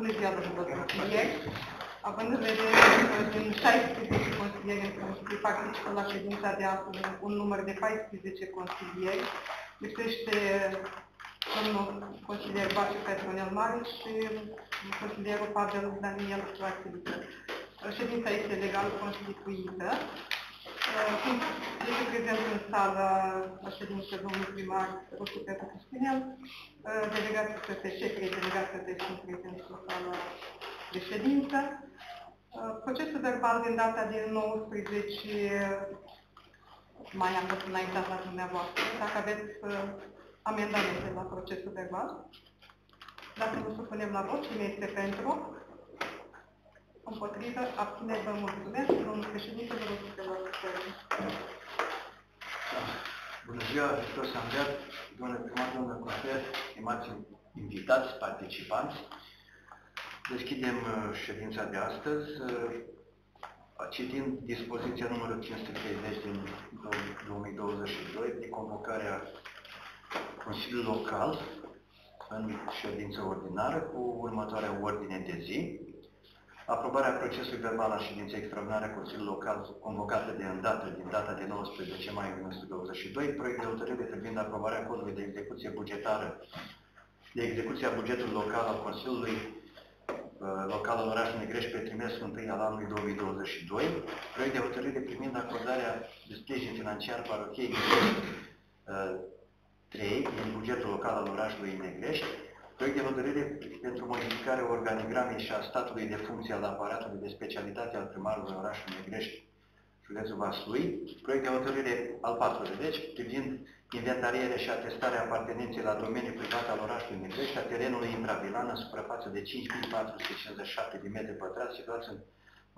Bună ziua, domnilor consilieri! Având în vedere că din 16 consilieri în Consiliu participă la ședința de astăzi un număr de 14 consilieri, lipsește domnul consilier Baciu Petronel Mare și consilierul Pavel Daniel Vasiliță. Ședința este legal constituită. Sunt este prezent în sală la ședință domnul primar Rusu Petru Cristinel, delegații PSC, trei delegații de sunt prezenți în sală de ședință. Procesul verbal din data de 19 mai am fost înaintat la dumneavoastră. Dacă aveți amendamente la procesul verbal, dacă nu supunem la vot, cine este pentru? Împotrivă, abține, vă mulțumesc. Domnul președinte, vă rog să vă Bună ziua, Hristos am înviat, domnule primar, domnule consilier, stimați invitați, participanți. Deschidem uh, ședința de astăzi, uh, citind dispoziția numărul 530 din 2022 de convocarea Consiliului Local în ședință ordinară cu următoarea ordine de zi aprobarea procesului verbal a ședinței extraordinare a Consiliului Local convocată de îndată din data de 19 mai 1922, proiect de hotărâre privind aprobarea codului de execuție bugetară de execuție a bugetului local al Consiliului uh, local al orașului Negreș pe trimestrul 1 al anului 2022, proiect de hotărâre privind acordarea de sprijin financiar parochiei 3 uh, din bugetul local al orașului Negreș, Proiect de hotărâre pentru modificarea organigramei și a statului de funcție al aparatului de specialitate al primarului orașului Negrești, județul Vaslui. Proiect de hotărâre al patrulea, deci, privind inventarierea și atestarea apartenenței la domeniul privat al orașului Negrești a terenului intravilan în suprafață de 5457 de metri pătrați situați în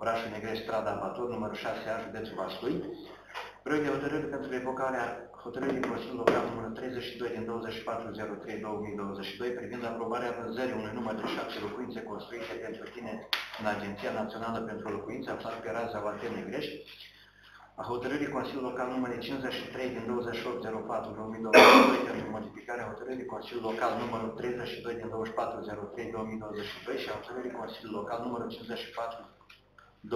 orașul Negrești, strada Abator, numărul 6A, județul Vaslui. Proiect de hotărâre pentru revocarea hotărârii Consiliului Local numărul 32 din 2403-2022 privind aprobarea vânzării unui număr de șapte locuințe construite pentru tine în Agenția Națională pentru Locuințe, aflat pe raza Valtene Grești, a hotărârii Consiliului Local numărul 53 din 2804-2022 pentru modificarea hotărârii Consiliului Local numărul 32 din 2403-2022 și a hotărârii Consiliului Local numărul 54 2804-2022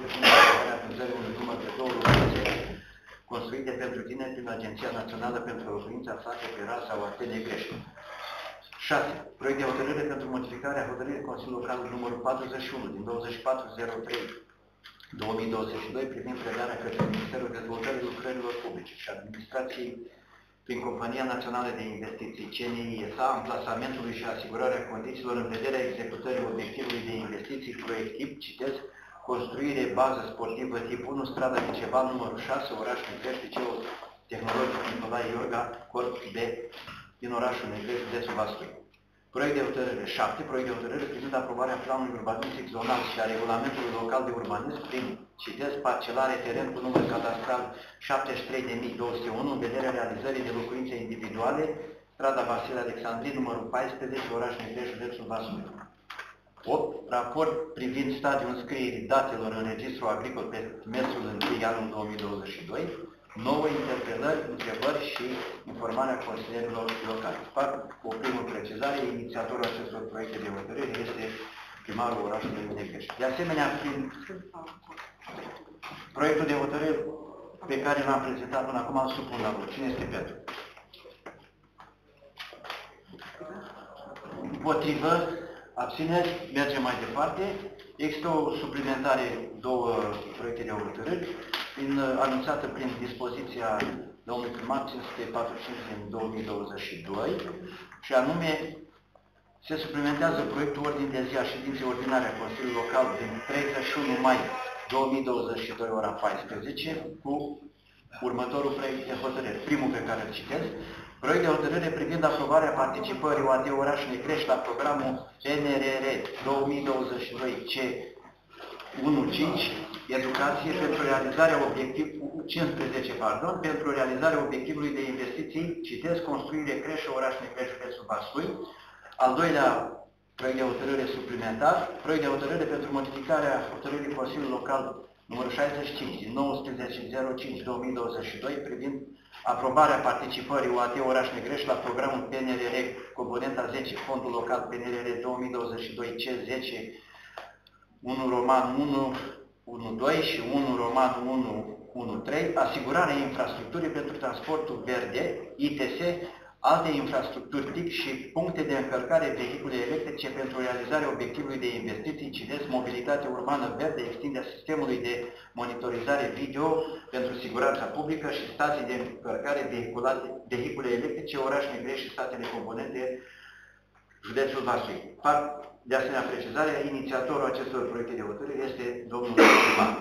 privind aprobarea vânzării unui număr de două locuințe construite pentru tine prin Agenția Națională pentru Locuință aflată pe rasa Oartene Grești. 6. Proiect de hotărâre pentru modificarea hotărârii Consiliului Local numărul 41 din 2403 2022 privind predarea către Ministerul Dezvoltării Lucrărilor Publice și Administrației prin Compania Națională de Investiții, CNISA, amplasamentului și asigurarea condițiilor în vederea executării obiectivului de investiții proiectiv, citesc, construire bază sportivă tip 1, strada Liceval, numărul 6, orașul Negrești, liceul tehnologic Nicolae Iorga, corp B, din orașul Negrești, județul Vaslui. Proiect de hotărâre 7. Proiect de hotărâre privind aprobarea planului urbanistic zonal și a regulamentului local de urbanism prin, citesc, parcelare teren cu număr cadastral 73.201 în vederea realizării de locuințe individuale, strada Vasile Alexandrin, numărul 14, orașul Negrești, județul Vaslui. 8. Raport privind stadiul înscrierii datelor în Registrul Agricol pe trimestrul 1 anul 2022. 9 interpelări, întrebări și informarea consilierilor locali. Fac o primă precizare, inițiatorul acestor proiecte de hotărâre este primarul orașului Negreș. De asemenea, prin proiectul de hotărâre pe care l-am prezentat până acum, îl supun la vot. Cine este pentru? Împotrivă, abțineri, mergem mai departe. Există o suplimentare, două proiecte de hotărâri, prin, anunțată prin dispoziția domnului primar 545 din 2022 și anume se suplimentează proiectul ordin de zi a ședinței ordinare a Consiliului Local din 31 mai 2022, ora 14, cu următorul proiect de hotărâri. Primul pe care îl citesc, proiect de hotărâre privind aprobarea participării OAD Oraș Negrești la programul NRR 2022C 15 educație pentru realizarea obiectivului 15, pardon, pentru realizarea obiectivului de investiții, citesc, construire creșă oraș Negrești, județul Vaslui. Al doilea proiect de hotărâre suplimentar, proiect de hotărâre pentru modificarea hotărârii Consiliului Local numărul 65 din 19.05.2022 privind aprobarea participării UAT Oraș Negreș la programul PNRR componenta 10 Fondul Local PNRR 2022 C10 1 Roman 1 1.2 și 1 Roman 1 1.3, asigurarea infrastructurii pentru transportul verde, ITS, alte infrastructuri TIC și puncte de încărcare vehicule electrice pentru realizarea obiectivului de investiții CIDES, mobilitate urbană verde, extinderea sistemului de monitorizare video pentru siguranța publică și stații de încărcare vehicule electrice, oraș Negre și statele componente, județul Vaslui. De asemenea, precizarea, inițiatorul acestor proiecte de hotărâre este domnul primar.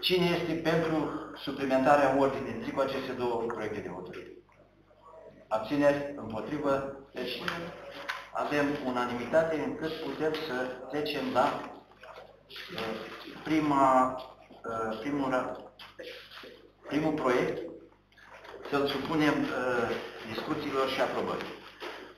Cine este pentru suplimentarea ordinii zi cu aceste două proiecte de hotărâre? Abțineri? Împotrivă? Deci avem unanimitate încât putem să trecem la uh, prima, uh, primul, primul proiect, să-l supunem uh, discuțiilor și aprobării.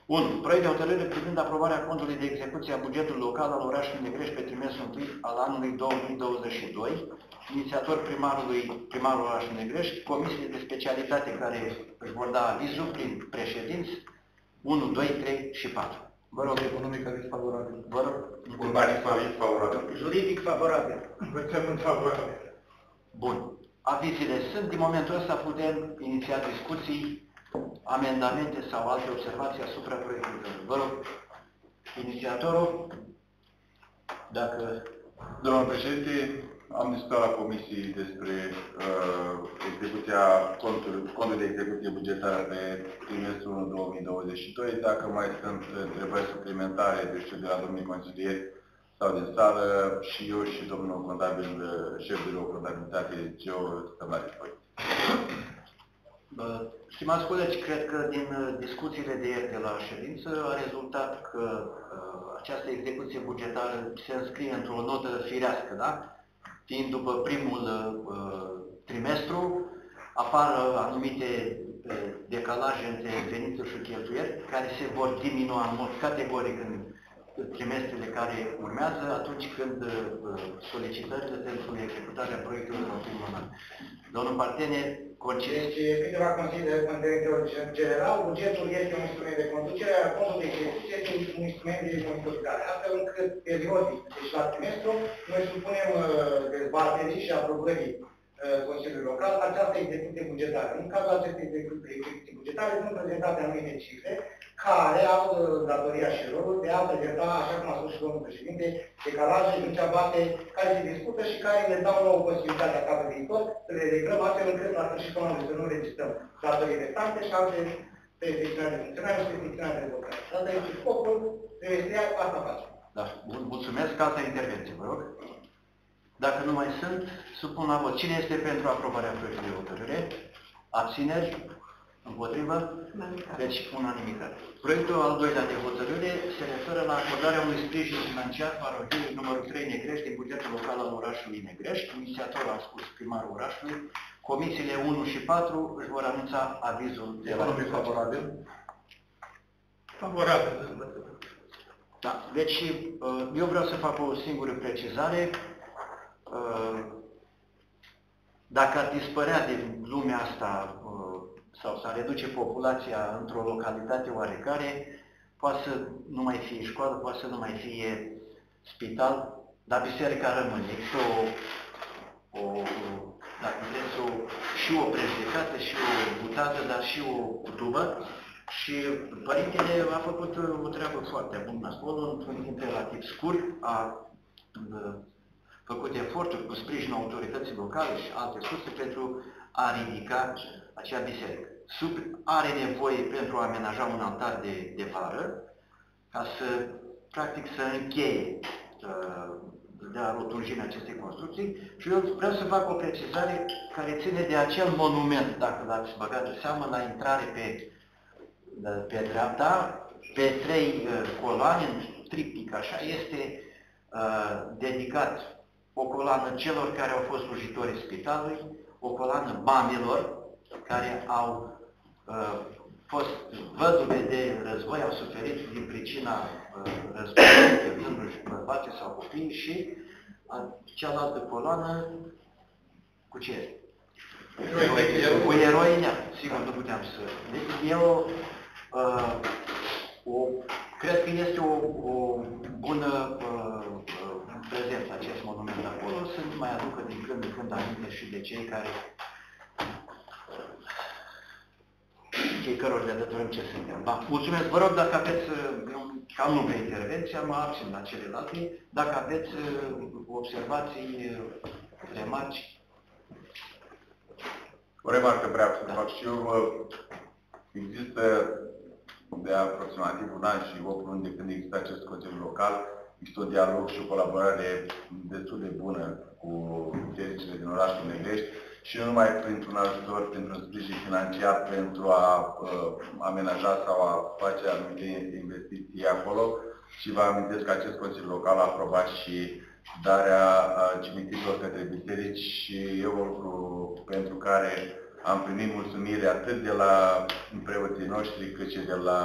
1. Proiect de hotărâre privind aprobarea contului de execuție a bugetului local al orașului Negreș pe trimestrul 1 al anului 2022, inițiator primarului, primarul orașului Negreș, comisiile de specialitate care își vor da avizul prin președinți 1, 2, 3 și 4. Vă rog, economic aveți favorabil. Vă rog. Urbanic favorabil. Juridic favorabil. Învățământ favorabil. Bun. Avizile sunt. Din momentul ăsta putem iniția discuții amendamente sau alte observații asupra proiectului. Vă rog, inițiatorul, dacă... Domnul președinte, am discutat la comisii despre uh, execuția contului, contul de execuție bugetară pe trimestrul 2022. Dacă mai sunt întrebări suplimentare, de știu, de la domnii consilieri sau din sală, și eu și domnul contabil, șef de contabilitate, Geo, stăm la dispoziție. Stimați colegi, cred că din uh, discuțiile de ieri de la ședință a rezultat că uh, această execuție bugetară se înscrie într-o notă firească, da? Fiind după primul uh, trimestru, apar anumite decalaje între venituri și cheltuieli, care se vor diminua în mod categoric în trimestrele care urmează, atunci când solicitările pentru executarea proiectului vor fi Domnul Partene, Concis. Deci, câteva consideri în director general, bugetul este un instrument de conducere, iar fondul de execuție este un instrument de monitorizare, astfel încât periodic, deci la trimestru, noi supunem uh, dezbaterii și aprobării uh, Consiliului Local această execuție bugetară. În cazul acestei execuții bugetare sunt prezentate anumite cifre care au uh, datoria și rolul de a prezenta, așa cum a spus și domnul președinte, decalaje din cea bate care se discută și care ne dau nouă posibilitatea ca pe viitor să le reglăm astfel încât la sfârșitul anului să nu registrăm datorii restante și alte restricționare de funcționare și restricționare de dezvoltare. Asta este scopul trimestrial, asta facem. Da, mulțumesc. Alta intervenție, vă rog. Dacă nu mai sunt, supun la vot. Cine este pentru aprobarea proiectului de hotărâre? Abțineri? Împotrivă? Deci, unanimitate. Proiectul al doilea de hotărâre se referă la acordarea unui sprijin financiar parohiei numărul 3 Negrești din bugetul local al orașului Negrești. Inițiatorul a spus primarul orașului. Comisiile 1 și 4 își vor anunța avizul de la Economic favorabil. Favorabil. Da. Deci, uh, eu vreau să fac o singură precizare. Uh, dacă ar dispărea din lumea asta uh, sau să reduce populația într-o localitate oarecare, poate să nu mai fie școală, poate să nu mai fie spital, dar biserica rămâne. Există o, o, dacă vreți, o, și o prezicată, și o butată, dar și o tubă. Și părintele a făcut o treabă foarte bună acolo, într-un timp relativ scurt, a făcut eforturi cu sprijinul autorității locale și alte surse pentru a ridica acea biserică. Sub, are nevoie pentru a amenaja un altar de, de vară, ca să, practic, să încheie uh, de a rotunjimea acestei construcții și eu vreau să fac o precizare care ține de acel monument, dacă l-ați băgat de seamă, la intrare pe, pe dreapta, pe trei uh, coloane, în triptic așa, este uh, dedicat o coloană celor care au fost slujitorii spitalului, o coloană mamelor, care au uh, fost văduve de război, au suferit din pricina uh, războiului, pierdându-și bărbații sau copii și A, cealaltă coloană, cu ce este? Eroi. Cu eroi, da, sigur, nu puteam să... Deci eu, uh, o, cred că este o, o bună uh, uh, prezență acest monument acolo, să nu mai aducă din când în când aminte și de cei care cei căror le dătorăm ce suntem. Da. Mulțumesc. Vă rog, dacă aveți, uh, eu cam nu pe intervenție, mă abțin la celelalte, dacă aveți uh, observații, uh, remarci, O remarcă vreau să Da. fac și eu. uh, Există de aproximativ un an și 8 luni de când există acest Consiliu Local, există un dialog și o colaborare destul de bună cu bisericile din orașul Negrești și nu numai printr-un ajutor, printr-un sprijin financiar pentru a uh, amenaja sau a face anumite investiții acolo, și vă amintesc că acest Consiliu Local a aprobat și darea uh, cimitirilor către biserici și e un lucru pentru care am primit mulțumire atât de la preoții noștri, cât și de la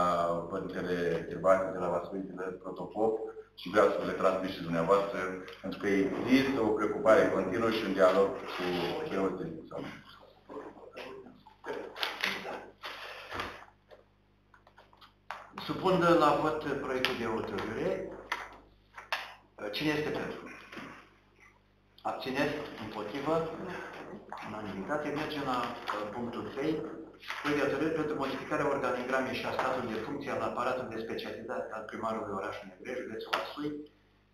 Părintele Gervase, de la Vascuitele Protopop și vreau să le transmit și dumneavoastră, pentru că există o preocupare continuă și un dialog cu preoții. Sau... Supun la vot proiectul de hotărâre. Cine este pentru? Abțineți? Împotrivă? Unanimitate. Mergem la uh, punctul 3. Proiect de hotărâre pentru modificarea organigramei și a statului de funcție al aparatului de specialitate al primarului orașului Negreș, județul Vaslui,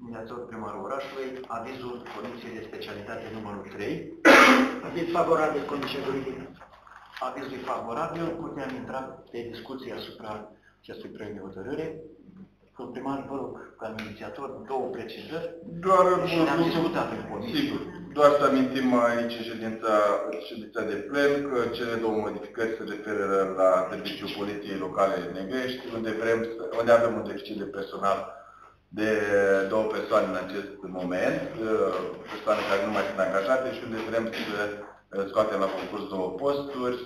mediator primarul orașului, avizul Comisiei de Specialitate numărul 3. Aviz favorabil, Comisia Juridică. Avizul e favorabil, putem intra pe discuție asupra acestui proiect de hotărâre. Domnul primar, vă rog, ca inițiator, două precizări Doar și un le-am lucru- discutat în comisie. Sigur. Doar să amintim aici în ședința, ședința de plen că cele două modificări se referă la serviciul Poliției Locale Negrești, unde, vrem, să- unde avem un deficit de personal de două persoane în acest moment, uh, persoane care nu mai sunt angajate și unde vrem să uh, scoatem la concurs două posturi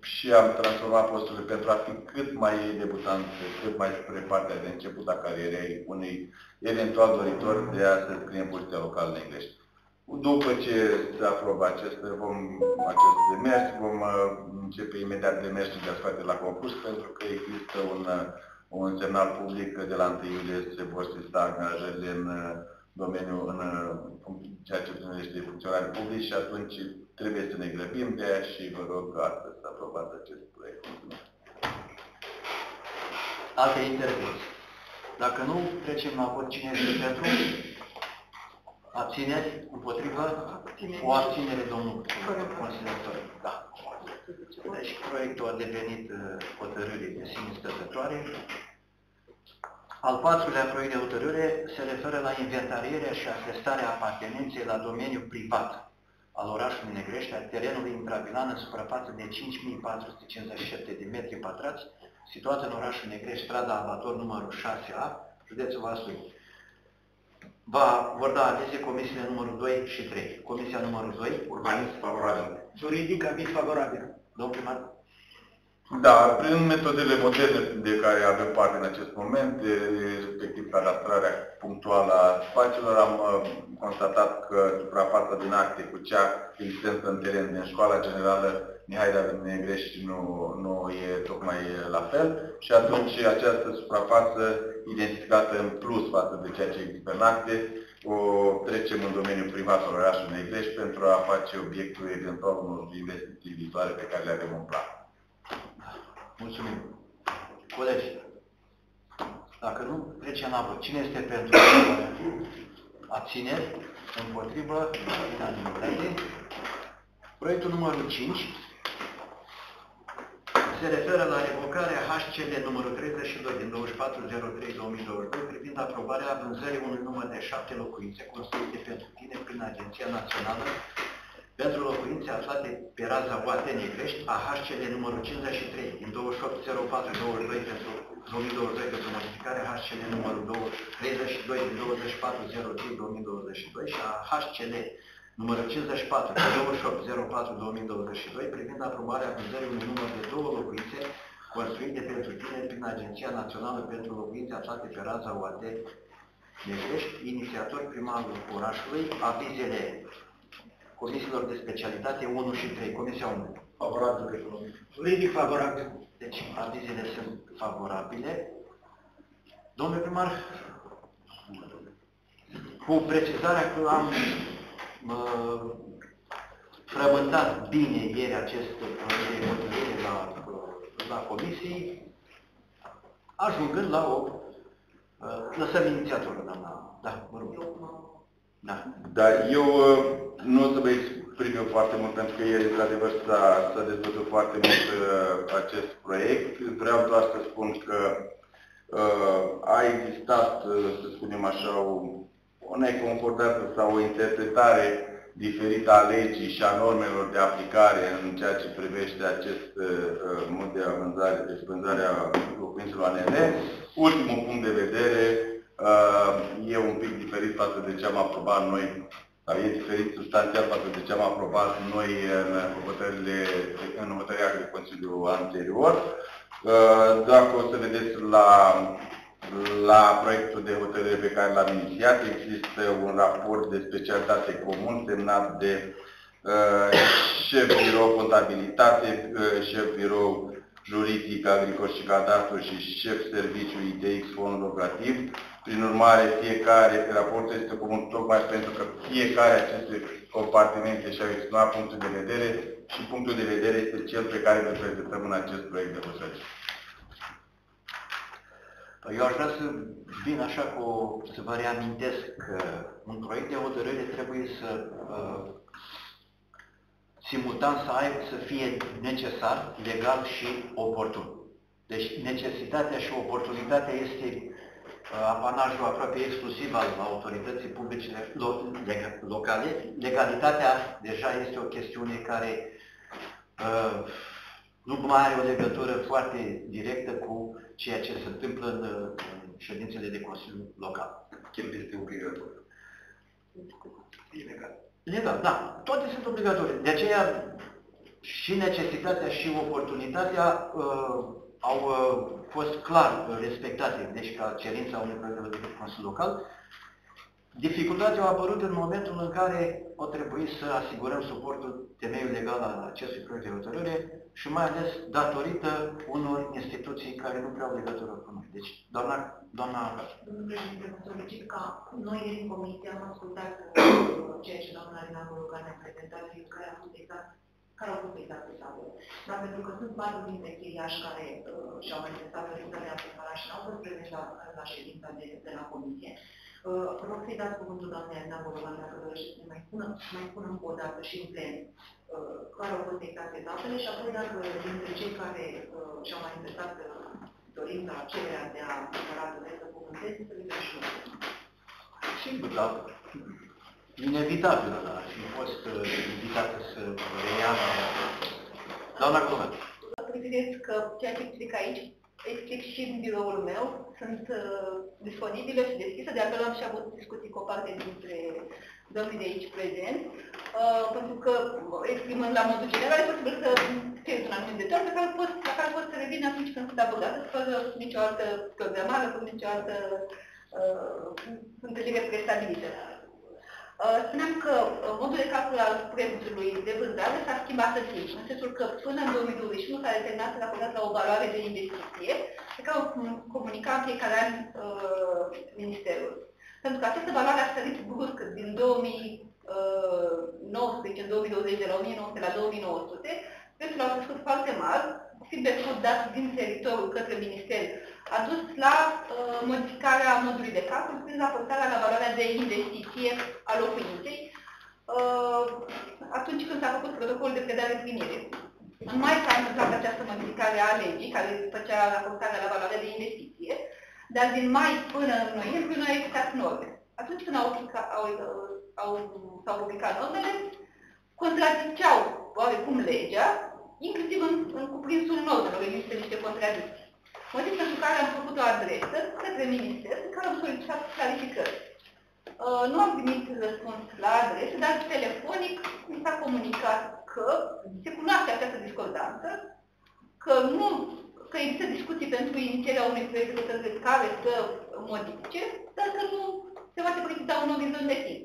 și am transformat posturile pentru a fi cât mai debutant, cât mai spre partea de început a carierei unui eventual doritor de a se scrie în Poliția Locală Negrești. După ce se aprobă acest, vom, acest demers, vom uh, începe imediat demersul de a scoate la concurs, pentru că există un, uh, un semnal public că de la 1 iulie se vor sista angajările în uh, domeniul, în uh, func- ceea ce privește funcționare public și atunci trebuie să ne grăbim de aia și vă rog astăzi să aprobați acest proiect. Mulțumesc. Alte intervenții. Dacă nu, trecem la vot. Cine este pentru? Abțineri? Împotrivă? O abținere, domnul consiliator. Da. Deci proiectul a devenit uh, hotărâre de sine stătătoare. Al patrulea proiect de hotărâre se referă la inventarierea și atestarea apartenenței la domeniul privat al orașului Negrești, a terenului intravilan în suprafață de 5457 de metri pătrați, situat în orașul Negrești, strada Abator numărul 6A, județul Vaslui. Va, vor da avize comisiile numărul 2 și 3. Comisia numărul 2, Urbanist favorabil. Juridic, aviz favorabil. domnul primar, Da, prin metodele moderne de care avem parte în acest moment, de- respectiv cadastrarea punctuală a spațiilor, am uh, constatat că suprafața din acte cu cea existentă în teren din școala generală Mihai David Negrești nu, nu e tocmai la fel și atunci această suprafață identificată în plus față de ceea ce există în acte, o trecem în domeniul privat al orașului Negrești pentru a face obiectul eventual unor investiții viitoare pe care le avem în plan. mulțumim. Colegi, dacă nu, trecem la vot. Cine este pentru abțineri? Împotrivă? Unanimitate. Proiectul numărul 5 se referă la revocarea HCL numărul 32 din 2403-2022 privind aprobarea vânzării unui număr de șapte locuințe construite pentru tine prin Agenția Națională pentru locuințe aflate pe raza UAT Negrești, a HCL numărul 53 din 2804-22 pentru 2022 pentru modificarea HCL numărul 32 din 2403-2022 și a HCL numărul 54 din 2804-2022 privind aprobarea vânzării unui număr de două locuințe construite pentru tineri prin Agenția Națională pentru Locuințe aflate pe raza UAT Negrești, inițiator primarul orașului, avizele comisiilor de specialitate 1 și 3, Comisia 1. Favorabil economic. Juridic favorabil. Deci avizele sunt favorabile. Domnule primar, cu precizarea că am uh, frământat bine ieri acest proiect de hotărâre la, la comisii, ajungând la o... Uh, lăsăm inițiatorul, doamna. Da, vă rog. Da. Dar eu uh, nu o să vă exprim eu foarte mult, pentru că ieri, într-adevăr, s-a, s-a dezbătut foarte mult uh, acest proiect. Vreau doar să spun că uh, a existat, uh, să spunem așa, o, o neconcordanță sau o interpretare diferită a legii și a normelor de aplicare în ceea ce privește acest uh, mod de vânzare, de vânzare a locuințelor ANL. Ultimul punct de vedere uh, e un pic diferit față de ce am aprobat noi, sau e diferit substanțial față de ce am aprobat noi în hotărârile, în hotărârea de Consiliu anterior. Uh, dacă o să vedeți la la proiectul de hotărâre pe care l-am inițiat există un raport de specialitate comun semnat de uh, șef birou contabilitate, uh, șef birou juridic, agricol și cadastru și șef serviciu ITX fond locativ. Prin urmare, fiecare, raportul este comun tocmai pentru că fiecare aceste compartimente și-au exprimat punctul de vedere și punctul de vedere este cel pe care îl prezentăm în acest proiect de hotărâre. Eu aș vrea să vin așa cu, să vă reamintesc că un proiect de hotărâre trebuie să uh, simultan să, ai, să fie necesar, legal și oportun. Deci necesitatea și oportunitatea este uh, apanajul aproape exclusiv al autorității publice lo, locale. Legalitatea deja este o chestiune care uh, nu mai are o legătură foarte directă cu ceea ce se întâmplă în, în ședințele de Consiliu Local. Chiar este obligatoriu. Ilegal. Legal, da. Toate sunt obligatorii. De aceea și necesitatea și oportunitatea uh, au uh, fost clar respectate, deci ca cerința unui proiect de Consiliu Local, Dificultatea a apărut în momentul în care o trebuie să asigurăm suportul temeiul legal al acestui proiect de hotărâre și mai ales datorită unor instituții care nu prea au legătură cu noi. Deci, doamna, doamna Domnul președinte, vă solicit ca noi din comisie am ascultat ceea ce doamna Alina Bologan ne-a prezentat și care a fost exact care au fost exact sau Dar pentru că sunt patru dintre chiriași care uh, și-au manifestat solicitarea de și n-au fost prezenți la, la ședința de, de la comisie, Uh, rog să-i dați cuvântul doamnei Alina Bolovan dacă dorește să ne mai spună, mai spună încă o dată și în plen. uh, care au fost exact etapele și apoi dacă dintre cei care uh, și-au manifestat dorința, cererea de a cumpăra doresc să cuvânteze, să le și Sigur, da. Inevitabil, da. Ar fi fost invitată să reia Doamna Coloman. Preferiți că ceea ce explic aici explic și în biroul meu, sunt uh, disponibile și deschisă, de altfel am și avut discuții cu o parte dintre domnii de aici prezenți, uh, pentru că exprimând la modul general, e posibil să fie un anumit detaliu pe care pot, la care pot să revin atunci când sunt abordată, fără nicio altă programare, fără nicio altă uh, întâlnire prestabilită. Uh, spuneam că uh, modul de calcul al prețului de vânzare s-a schimbat în timp, în sensul că până în 2021 s-a determinat raportat la o valoare de investiție pe care o comunica în fiecare an uh, Ministerul. Pentru că această valoare a sărit brusc din 2019 în 2020, de la 1900 la 2900, prețul a crescut foarte mare, feedback-ul dat din teritoriul către Minister a dus la uh, modificarea modului de calcul prin raportarea la valoarea de investiție a locuinței. Uh, atunci când s-a făcut protocolul de predare-primire. În mai s-a întâmplat această modificare a legii care făcea raportarea la valoarea de investiție, dar din mai până în noiembrie nu au existat norme. Atunci când au, au, au, s-au publicat normele, contraziceau oarecum legea, inclusiv în, în cuprinsul normelor există niște contradicții. Motiv pentru care am făcut o adresă către minister în care am solicitat clarificări. Uh, nu am primit răspuns la adresă, dar telefonic mi s-a comunicat că se cunoaște această discordanță, că nu că există discuții pentru inițierea unui proiect de hotărâre care să modifice, dar că nu se va precisa un orizont de timp.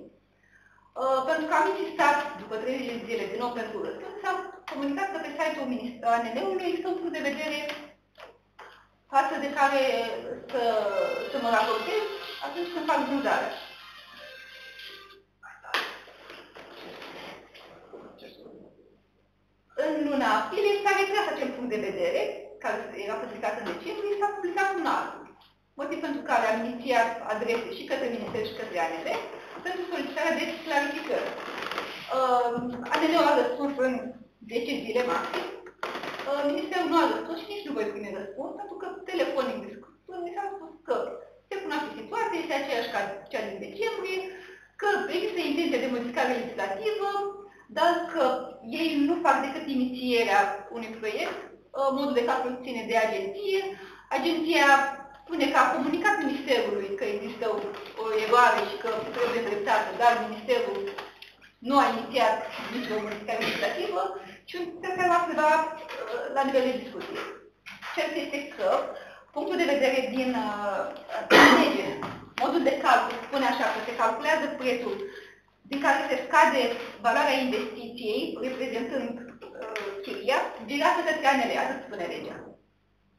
Uh, pentru că am insistat, după 30 zile, din nou pentru răspuns, s-a comunicat că pe site-ul ANL-ului există un punct de vedere față de care să, să mă raportez atunci când fac vânzarea. În luna aprilie s-a retras acel punct de vedere, care era publicat în decembrie, s-a publicat un altul. Motiv pentru care am inițiat adrese și către Minister și către ANL pentru solicitarea de clarificări. Uh, ANL-ul a răspuns în 10 zile maxim. Uh, Ministerul nu a răspuns și nici nu voi primi răspuns, pentru că telefonic discutând mi s-a spus că se cunoaște situația, este aceeași ca cea din decembrie, că există intenția de modificare legislativă, dar că ei nu fac decât inițierea unui proiect, uh, modul de calcul ține de agenție, agenția spune că a comunicat Ministerului că există o, o eroare și că trebuie dreptată, dar Ministerul nu a inițiat nici o modificare legislativă și un care va preva uh, la nivel de discuție. Cert este că punctul de vedere din uh, lege, modul de calcul spune așa că se calculează prețul din care se scade valoarea investiției, reprezentând uh, chiria, girată către ANL, atât spune legea.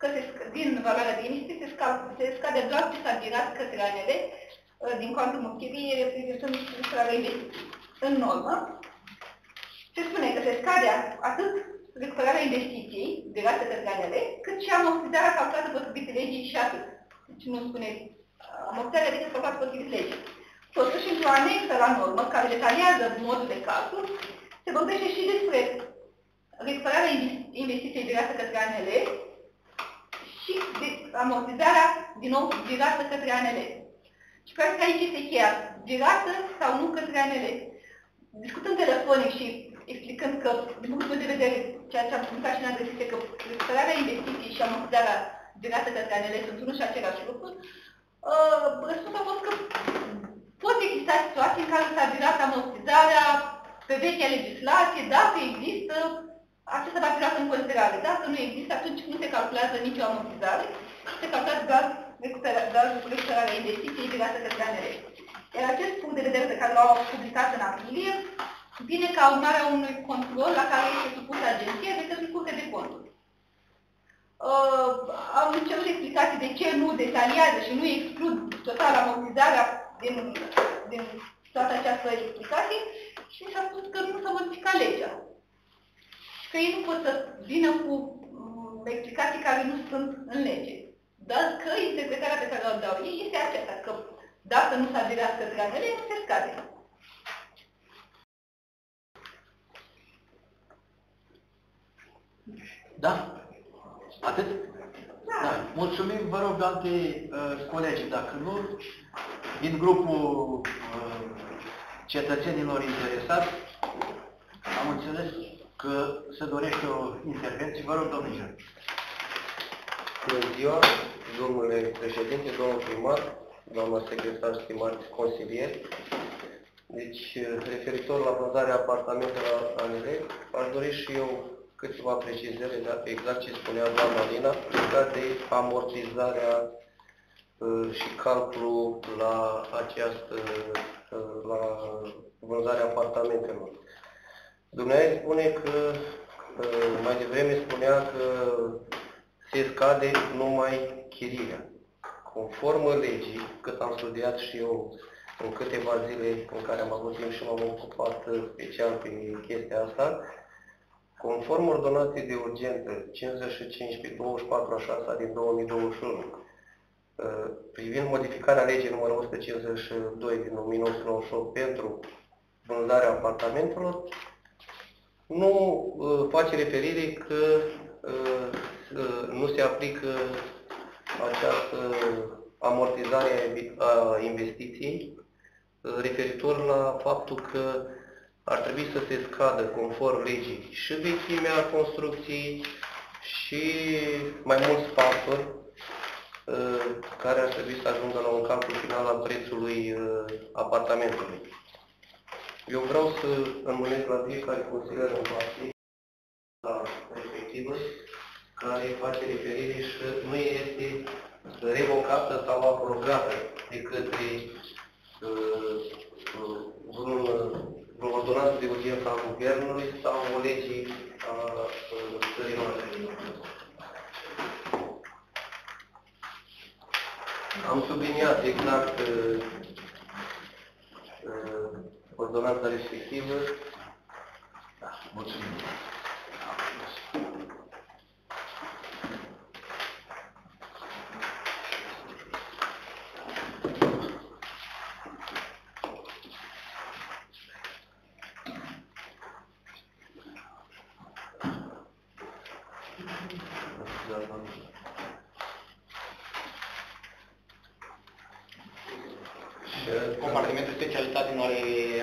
Că se, din valoarea de investiții se, scade, se scade doar ce s-a girat către ANL, uh, din cuantumul chiriei, reprezentând valoarea investiției. În normă, se spune că se scade atât recuperarea investiției, girată către ANL, cât și amortizarea calculată potrivit legii și atât. Deci nu spune amortizarea decât calculată potrivit legii. Totuși, într-o anexă la normă, care detaliază modul de calcul, se vorbește și despre recuperarea investiției directă către ANL și de amortizarea, din nou, directă către ANL. Și practic aici este cheia, directă sau nu către ANL. Discutând telefonic și explicând că, din punctul de vedere, ceea ce am spus și în adres este că recuperarea investiției și amortizarea directă către ANL sunt unul și același lucru, uh, răspunsul a fost că Pot exista situații în care s-a virat amortizarea pe vechea legislație, dacă există, acesta va fi luat în considerare. Dacă nu există, atunci nu se calculează nicio amortizare, se calculează doar recuperarea investiției virată către ANR. Iar acest punct de vedere pe care l-au publicat în aprilie vine ca urmare a unui control la care este supusă agenția de către curte de conturi. Uh, am cerut explicații de ce nu detaliază și nu exclud total amortizarea din, din toată această explicație și mi s-a spus că nu s-a modificat legea. Și că ei nu pot să vină cu um, explicații care nu sunt în lege. Dar că interpretarea pe care o dau ei este aceasta, că dacă nu s-a virat către ANL, nu se scade. Da? Atât? Da. da. Mulțumim, vă rog, alte uh, colegi, dacă nu, din grupul uh, cetățenilor interesați, am înțeles că se dorește o intervenție. Vă rog, domnule. Bună ziua, domnule președinte, domnul primar, doamna secretar, stimați consilieri. Deci, referitor la vânzarea apartamentelor ANR, aș dori și eu câteva precizări, exact ce spunea doamna Lina, legat de amortizarea Uh, și calculul la această, uh, la vânzarea apartamentelor. Dumnezeu spune că, uh, mai devreme spunea că se scade numai chiria. Conform legii, cât am studiat și eu în câteva zile în care am avut timp și m-am ocupat special pe chestia asta, conform ordonației de urgență 55 pe 24 a 6 din 2021, Uh, privind modificarea legii numărul 152 din 1998 pentru vânzarea apartamentelor, nu uh, face referire că uh, nu se aplică această amortizare a investiției referitor la faptul că ar trebui să se scadă conform legii și vechimea construcției și mai mulți factori Uh, care ar trebui să ajungă la un calcul final al prețului uh, apartamentului. Eu vreau să înmânesc la fiecare consilier în parte la respectivă, care face referire și nu este revocată sau abrogată de către uh, uh, vreun, vreo ordonanță de urgență a Guvernului sau o lege a uh, țării noastre. Am subliniat exact uh, uh, ordonanța respectivă. Da, mulțumim. Și, uh, Compartimentul specialitate nu are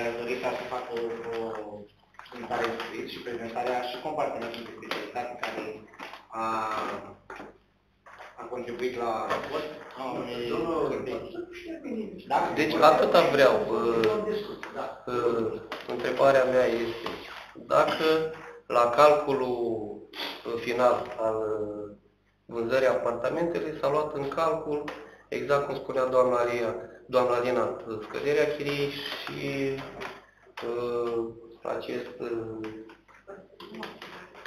ar dori ca să facă o prezentare scris și prezentarea și compartimentul de specialitate care a, a contribuit la raport. a unei intervenții. Da? Deci atâta vreau. Uh, Da. uh, Întrebarea mea este dacă la calculul uh, final al uh, vânzării apartamentele s-a luat în calcul, exact cum spunea doamna Alia, doamna Alina, uh, scăderea chiriei și uh, acest, uh,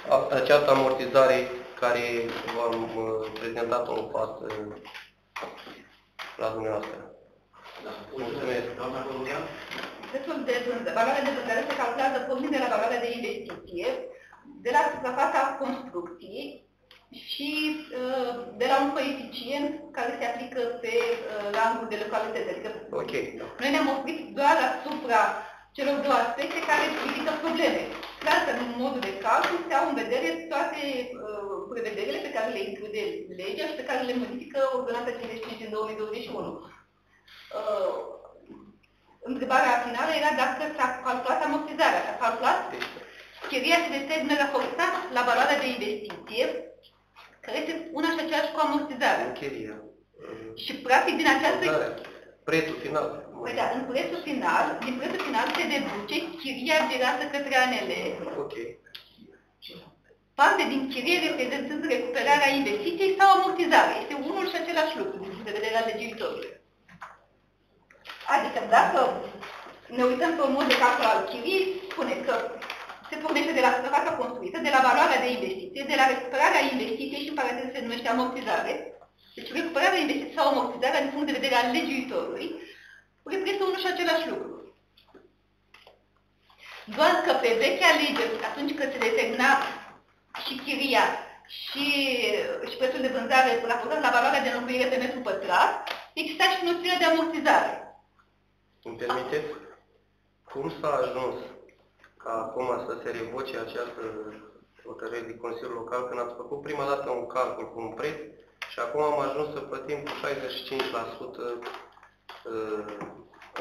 a- această amortizare care v-am uh, prezentat-o în față la dumneavoastră. Mulțumesc. Doamna Colubian? Prețul de vânzare, valoarea de vânzare se calculează pornind de la valoarea de investiție, de la suprafața construcției și uh, de la un coeficient care se aplică pe uh, rangul de localitate. Adică Ok. noi ne-am oprit doar asupra celor două aspecte care ridică probleme. Clar că în modul de calcul se au în vedere toate uh, prevederile pe care le include legea și pe care le modifică Ordonanța 55 din 2021. Uh, întrebarea finală era dacă s-a calculat amortizarea. S-a calculat chiria se determină raportat la valoarea de investiție, care este una și aceeași cu amortizarea. Încheria. Și practic din această Vânzarea. Prețul final. Păi da, în prețul final, din prețul final se deduce chiria virată către ANL, Ok. parte din chirie reprezentând recuperarea investiției sau amortizarea. Este unul și același lucru din punct de vedere al legiuitorului. Adică dacă ne uităm pe un mod de calcul al chiriei, spune că se pornește de la suprafața construită, de la valoarea de investiție, de la recuperarea investiției și în paranteză se numește amortizare. Deci recuperarea investiției sau amortizarea din punct de vedere al legiuitorului reprezintă unul și același lucru. Doar că pe vechea lege, atunci când se determina și chiria și, și prețul de vânzare raportat la valoarea de înlocuire pe metru pătrat, exista și noțiunea de amortizare. Îmi permiteți? Cum s-a ajuns ca acum să se revoce această hotărâre de Consiliul Local când ați făcut prima dată un calcul cu un preț și acum am ajuns să plătim cu 65% uh,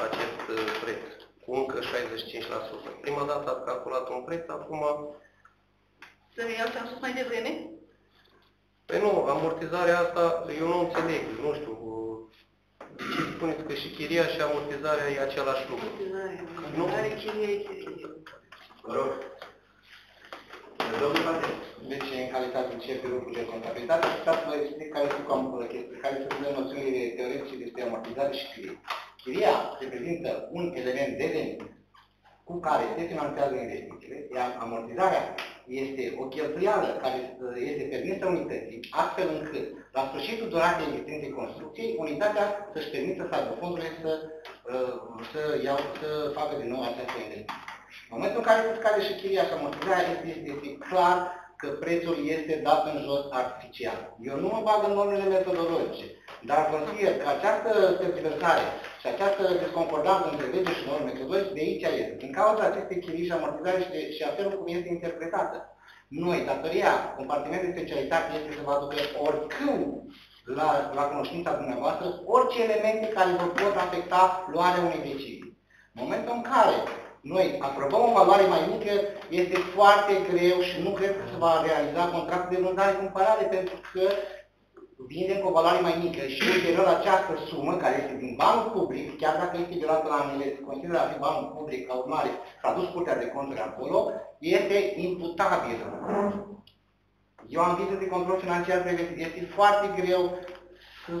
acest uh, preț, cu încă 65%. Prima dată ați calculat un preț, acum Să reiau ce am spus mai devreme? Păi nu, amortizarea asta eu nu înțeleg, nu știu. De ce spuneți că și chiria și amortizarea e același lucru? Nu. Vă rog. Domnul Pate, deci în calitate de șef de grupul de contabilitate, puteți să vă explic care sunt cam chestii, care sunt noțiunile teoretice despre amortizare și chirie. Chiria reprezintă un element de venit cu care se finanțează investițiile, iar amortizarea este o cheltuială care uh, este permisă unității, astfel încât, la sfârșitul duratei existenței construcției, unitatea să-și permită să aibă fondurile să, uh, să, iau, să facă din nou această investiție. În momentul în care se scade și chiria și amortizarea, este, este, este clar că prețul este dat în jos artificial. Eu nu mă bag în normele metodologice, dar consider că această tergiversare și această disconcordanță între lege și norme metodologice de aici este. Din cauza acestei chirii și amortizare și, de, și a felul cum este interpretată. Noi, datoria compartimentului de specialitate este să vă aducă oricând la, la cunoștința dumneavoastră orice elemente care vă pot afecta luarea unei decizii. În momentul în care noi aprobăm o valoare mai mică, este foarte greu și nu cred că se va realiza contractul de vânzare-cumpărare pentru că vindem cu o valoare mai mică și ulterior această sumă, care este din banul public, chiar dacă este violată la mine, se consideră a fi banul public, ca urmare, s-a dus curtea de conturi acolo, este imputabilă. Eu am viză de control financiar preventiv. Este foarte greu să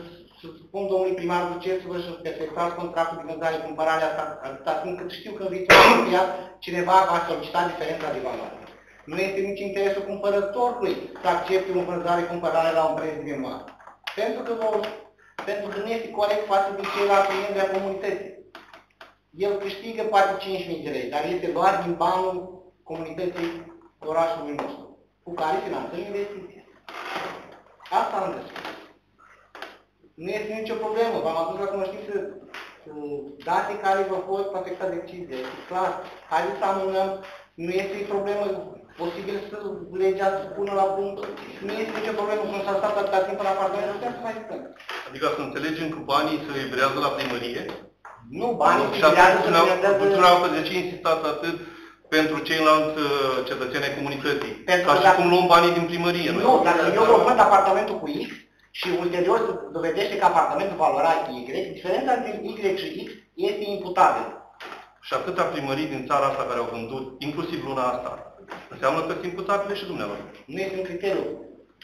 să spun domnului primar, duceți-vă și efectuați contractul de vânzare cumpărarea asta, atâta timp cât știu că în viitorul apropiat cineva va solicita diferența de valoare. Nu este nici interesul cumpărătorului să accepte o vânzare cumpărare la un preț diminuat. Pentru că, vor, pentru că nu este corect față de ceilalți membri a comunității. El câștigă poate 5.000 de lei, dar este doar din banul comunității orașului nostru, cu care finanțăm investiții. Asta am de spus. Nu este nicio problemă, v-am adus la cunoștință uh, date care vă pot afecta decizia, este clar. Haideți să amânăm, nu este problemă, posibil să legea să pună la punct, nu este nicio problemă, nu s-a stat atâta timp în apartament, nu să mai stăm. Adică să înțelegem că banii se livrează la primărie? Nu, banii se și atunci livrează să dumneavoastră livrează... dumneavoastră de ce insistați atât pentru ceilalți uh, cetățeni ai comunității? Pentru Ca că și dacă- cum luăm banii din primărie. noi. Nu, dacă eu vă vând apartamentul cu X și ulterior se dovedește că apartamentul valora Y, diferența între Y și X este imputabilă. Și atâtea primării din țara asta care au vândut, inclusiv luna asta, înseamnă că sunt imputabile și dumneavoastră. Nu este un criteriu.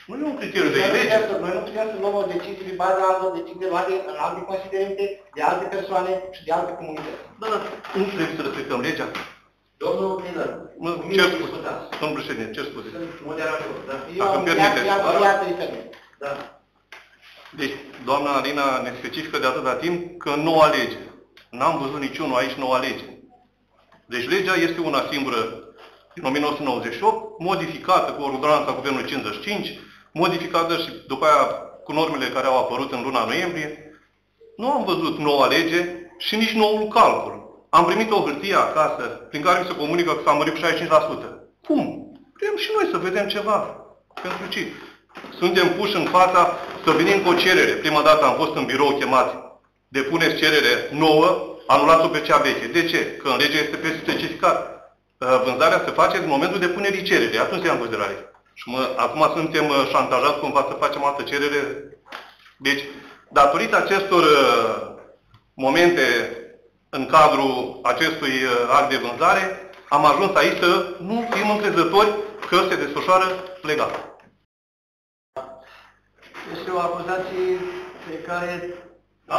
Nu e un criteriu de Noi nu, lege. putem să, noi nu putem să luăm o decizie pe baza altor decizii luate în alte considerente, de alte persoane și de alte comunități. Da, dar nu trebuie să respectăm legea. Domnul Miller, Mă, cu cer mine scuze. discutați. Domnul președinte, cer scuze. Sunt moderator, da? Eu Dacă am permiteți. iată, iată, iată, iată, Da. Deci, doamna Alina ne specifică de atâta timp că noua lege. N-am văzut niciunul aici noua lege. Deci legea este una singură din 1998, modificată cu ordonanța Guvernului 55, modificată și după aia cu normele care au apărut în luna noiembrie. Nu am văzut noua lege și nici noul calcul. Am primit o hârtie acasă prin care mi se comunică că s-a mărit cu 65%. Cum? Vrem și noi să vedem ceva. Pentru ce? Suntem puși în fața să venim cu o cerere. Prima dată am fost în birou chemați. Depuneți cerere nouă, anulați-o pe cea veche. De ce? Că în lege este specificat. Uh, Vânzarea se face în momentul depunerii cererii. Atunci se ia în considerare. Și mă, acum suntem uh, șantajați cumva să facem altă cerere. Deci, datorită acestor uh, momente în cadrul acestui uh, act de vânzare, am ajuns aici să nu fim încrezători că se desfășoară legal. Este o acuzație pe care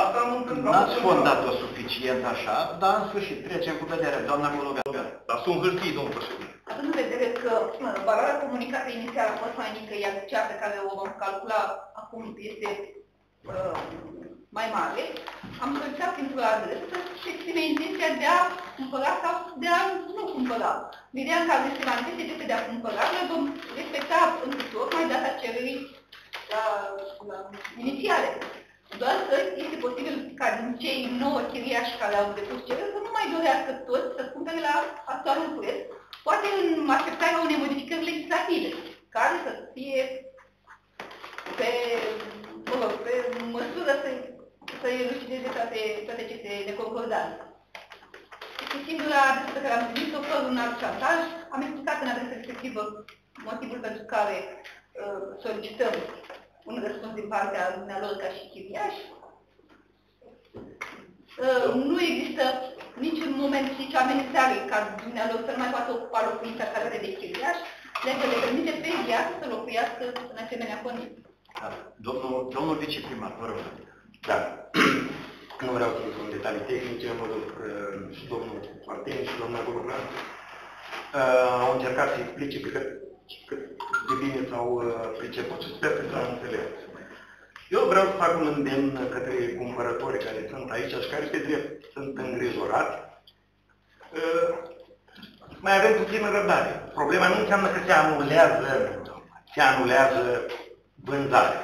Asta am întâmplat. n-ați fondat-o suficient așa, dar în sfârșit trecem cu vederea, doamna Cologan. Dar sunt hârtii, domnul președinte. Având în vedere că mă, valoarea comunicată inițial a fost mai mică, iar cea pe care o vom calcula acum este uh, mai mare, am solicitat printr-o adresă să exprime intenția de a cumpăra sau de a nu cumpăra. În ideea în care se manifeste este de a cumpăra, noi vom respecta într tocmai data cererii la, la inițiale. Doar că este posibil ca din cei nouă chiriași care au depus cerere să nu mai dorească toți să cumpere la actualul preț, poate în așteptarea unei modificări legislative, care să fie pe, mă rog, pe măsură să, să elucideze toate, toate aceste neconcordanțe. Este singura adresă pe care am primit-o fără un alt șantaj. Am explicat în adresa respectivă motivul pentru care uh, solicităm un răspuns din partea dumnealor ca și chiriași. Uh, nu există niciun moment și nicio amenințare ca dumnealor să nu mai poată ocupa locuința care are de chiriaș, legea le permite pe viață să locuiască în asemenea condiții. Da. Domnul, domnul viceprimar, vă rog. Da. Nu vreau să intru în detalii tehnice, mă rog, uh, și domnul Martin și doamna Gologan uh, au încercat să explice pe cât, cât de bine s-au uh, priceput și sper că s-au înțeles. Eu vreau să fac un îndemn către cumpărătorii care sunt aici și care pe drept sunt îngrijorați. Uh, Mai avem puțină răbdare. Problema nu înseamnă că se anulează, se anulează vânzarea.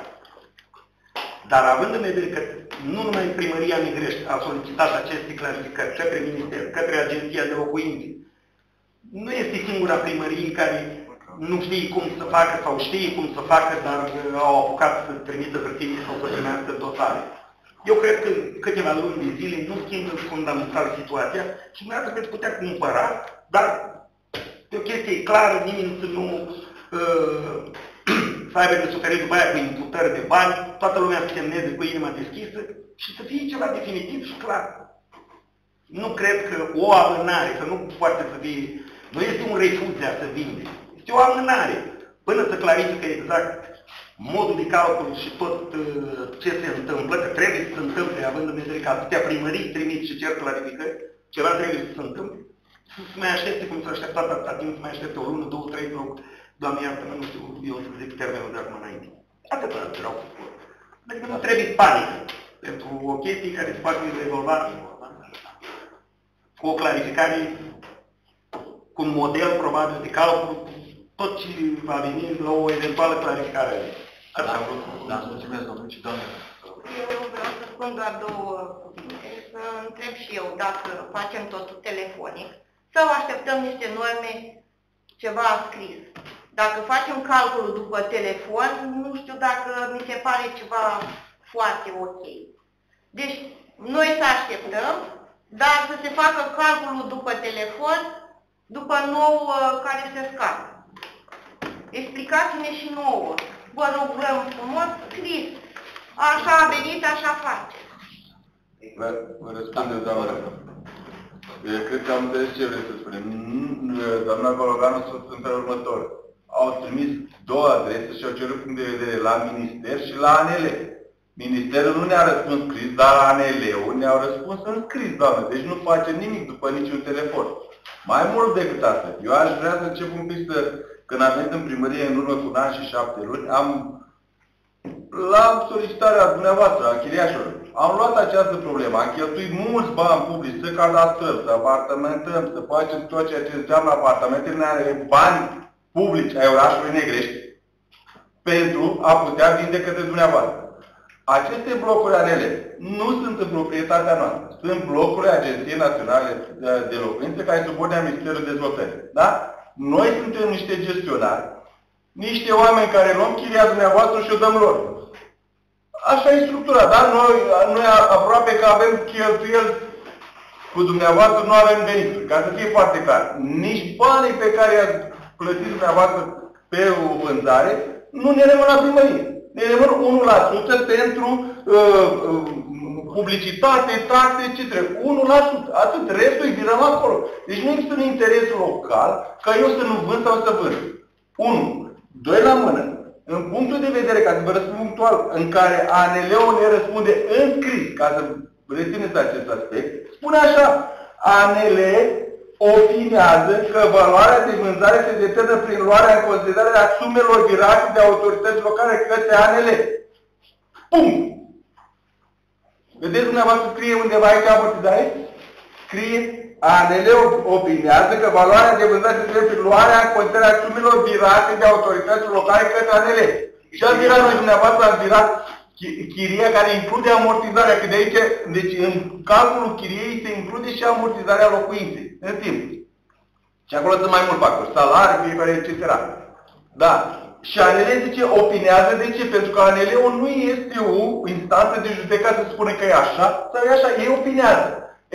Dar având în vedere că nu numai primăria Migrești a solicitat aceste clarificări către Minister, către Agenția de Locuințe, nu este singura primărie care nu știe cum să facă sau știe cum să facă, dar uh, au apucat să trimită hârtii sau să primească dosare. Eu cred că câteva luni de zile nu schimbă fundamental situația și dumneavoastră veți putea cumpăra, dar de o chestie clară, nimeni să nu uh, să aibă de suferit după aia cu imputări de bani, toată lumea să semneze cu inima deschisă și să fie ceva definitiv și clar. Nu cred că o amânare, să nu poate să fie, nu este un refuz de a se vinde, este o amânare până să clarifică exact modul de calcul și tot uh, ce se întâmplă, că trebuie să se întâmple, având în vedere că atâtea primării trimit și cer clarificări, ceva trebuie să se întâmple. Să se mai aștepte cum s-a așteptat atâta timp, să mai aștepte o lună, două, trei, rog, Doamne iartă nu știu, eu să zic termenul de acum înainte. Atât vreau să spun. Adică nu trebuie panică pentru o chestie care se poate rezolva cu o clarificare, cu un model probabil de calcul, tot ce va veni la o eventuală clarificare. Asta am vrut. Da, mulțumesc, domnule și doamne. Eu vreau să spun doar două cuvinte, să întreb și eu dacă facem totul telefonic sau așteptăm niște norme ceva scris. Dacă facem calculul după telefon, nu știu dacă mi se pare ceva foarte ok. Deci, noi să așteptăm, dar să se facă calculul după telefon, după nou care se scapă. Explicați-ne și nouă. Vă rugăm frumos, scris. Așa a venit, așa face. Vă, vă răspunde, doamnă. Eu cred că am înțeles ce vreți să spunem. Doamna Gologanu sunt în felul următor. Au trimis două adrese și au cerut punct de vedere la minister și la ANL. Ministerul nu ne-a răspuns scris, dar ANL-ul ne-au răspuns în scris, doamnă. Deci nu facem nimic după niciun telefon. Mai mult decât asta. Eu aș vrea să încep un pic să... Când am venit în primărie în urmă cu un an și șapte luni, am la solicitarea dumneavoastră, a chiriașilor, am luat această problemă, am cheltuit mulți bani publici să cadastrăm, să apartamentăm, să facem tot ceea ce înseamnă apartamente, ne are bani publici ai orașului Negrești pentru a putea vinde către dumneavoastră. Aceste blocuri arele nu sunt în proprietatea noastră. Sunt blocuri Agenției Naționale de Locuințe care subordinea Ministerul Dezvoltării. Da? Noi suntem niște gestionari, niște oameni care luăm chiria dumneavoastră și o dăm lor. Așa e structura, da? Noi, noi aproape că avem cheltuieli cu dumneavoastră, nu avem venituri, ca să fie foarte clar. Nici banii pe care i-ați plătit dumneavoastră pe o vânzare, nu ne rămân la primărie. Ne rămân 1% pentru uh, uh, publicitate, taxe, ce trebuie. 1%. Atât. Restul îi virăm acolo. Deci nu există un interes local ca eu să nu vând sau să vând. 1. Doi la mână. În punctul de vedere, ca să vă răspund punctual, în care ANL-ul ne răspunde în scris, ca să rețineți acest aspect, spune așa, ANL opinează că valoarea de vânzare se determină prin luarea în considerare a sumelor virate de autorități locale către ANL. Punct. Vedeți dumneavoastră scrie undeva aici amortizare? Scrie ANL opinează că valoarea de vânzare se determină prin luarea în considerare a sumelor virate de autorități locale către ANL. Și am virat noi dumneavoastră, am virat chiria care include amortizarea, că de aici, deci în calculul chiriei se include și amortizarea locuinței, în timp. Și acolo sunt mai mulți factori, salarii, fiecare, etc. Da. Și ANL zice, opinează, de ce? Pentru că ANL-ul nu este o instanță de judecată să spune că e așa sau e așa, ei opinează.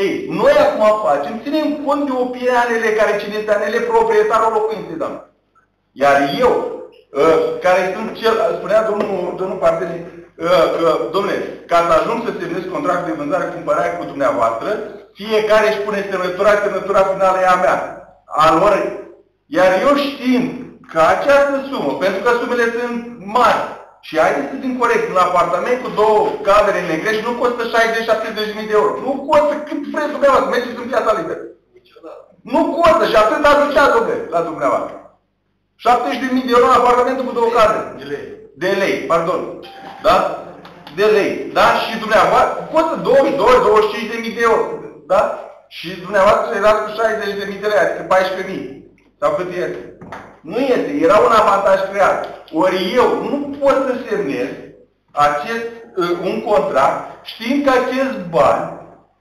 Ei, noi acum facem, ținem cont de opinia ANL, care cine este ANL, proprietarul locuinței, doamne. Iar eu, ă, care sunt cel, spunea domnul, domnul Partene, că, domnule, ca să ajung să semnez contract de vânzare-cumpărare cu dumneavoastră, fiecare își pune semnătura, semnătura finală e a mea, a lor. Iar eu știind că această sumă, pentru că sumele sunt mari, și haideți să fim corect, un apartament cu două camere negrești nu costă 60-70 de euro. Nu costă cât vreți dumneavoastră, mergeți în piața liberă. Nu costă și atât aducea, domnule, la dumneavoastră. 70.000 de euro în apartamentul cu două camere. De lei. De lei, pardon da? de lei. Da? Și dumneavoastră, costă 22-25 de mii de euro. Da? Și dumneavoastră erați cu 60 de mii de lei, adică 14 mii. Sau cât este? Nu este. Era un avantaj creat. Ori eu nu pot să semnez acest, uh, un contract știind că acest bani,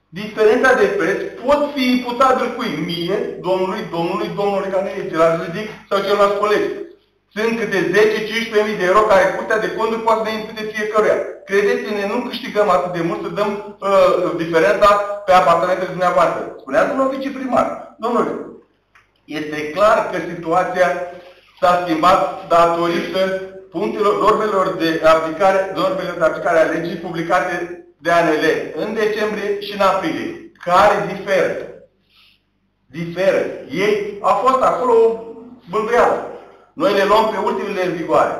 diferența de preț, pot fi imputabil cu mie, domnului, domnului, domnului, ca nu este la ridic, sau celălalt colegi. Sunt câte 10-15 mii de euro care Curtea de Conturi poate să ne impute fiecăruia. Credeți-ne, nu câștigăm atât de mult să dăm uh, diferența pe apartamentele dumneavoastră. Spunea domnul viceprimar. Domnule, este clar că situația s-a schimbat datorită punctelor, normelor de aplicare, normelor de aplicare a legii publicate de ANL în decembrie și în aprilie, care diferă. Diferă. Ei a fost acolo o bâlbâială. Noi le luăm pe ultimele în vigoare.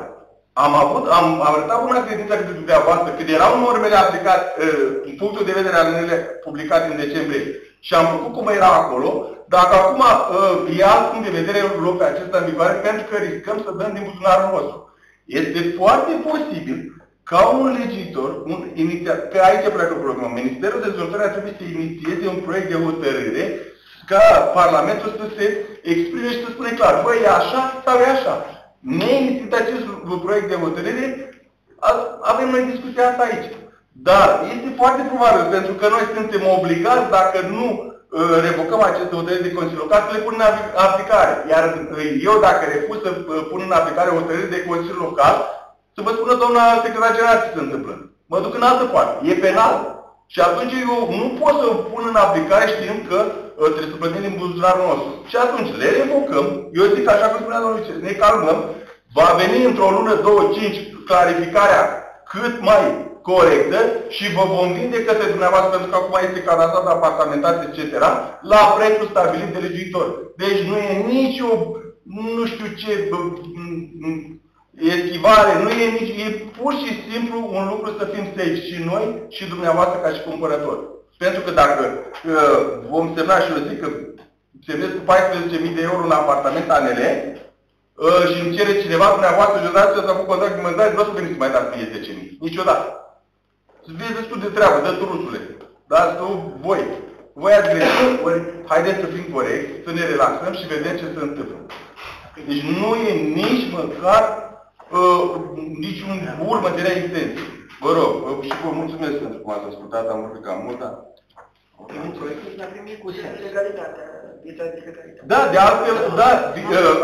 Am avut, am arătat una credință câte dumneavoastră, cât erau normele aplicate, în punctul de vedere al normele publicate în decembrie și am făcut cum era acolo, dacă acum e alt punct de vedere în locul acesta în vigoare, pentru că riscăm să dăm din buzunarul nostru. Este foarte posibil ca un legitor, un iniția, că aici pleacă problema, Ministerul Dezvoltării ar trebui să inițieze un proiect de hotărâre ca Parlamentul să se exprime și să spune clar, băi, e așa sau e așa. Neinițiat acest proiect de hotărâre, avem noi discuția asta aici. Dar este foarte probabil, pentru că noi suntem obligați, dacă nu uh, revocăm aceste hotărâri de Consiliu Local, să le pun în aplicare. Iar eu, dacă refuz să uh, pun în aplicare hotărâri de Consiliu Local, să vă spună doamna secretar general ce se întâmplă. Mă duc în altă parte. E penal. Și atunci eu nu pot să pun în aplicare știind că uh, trebuie să plătim din buzunarul nostru. Și atunci le revocăm. Eu zic așa cum spunea domnul Vice, ne calmăm. Va veni într-o lună, două, cinci, clarificarea cât mai corectă și vă vom vinde către dumneavoastră, pentru că acum este cadastrat apartamentat, etc., la prețul stabilit de legiuitor. Deci nu e nicio, nu știu ce, eschivare, nu e nici, e pur și simplu un lucru să fim safe și noi și dumneavoastră ca și cumpărători. Pentru că dacă uh, vom semna și eu zic că semnez cu 14.000 de euro un apartament ANL uh, și îmi cere cineva, dumneavoastră, jurnalistă, să făcut contract de mânzare, nu o să veniți să mai dați mie 10.000. Niciodată. Să fie destul de treabă, dă turusule. Dar tu, voi, voi ați greșit, ori haideți să fim corecți, să ne relaxăm și vedem ce se întâmplă. Deci nu e nici măcar uh, niciun urmă de rea intenție. Vă rog, uh, și vă mulțumesc pentru cum ați ascultat, am vorbit cam mult, dar... Da, de altfel, da,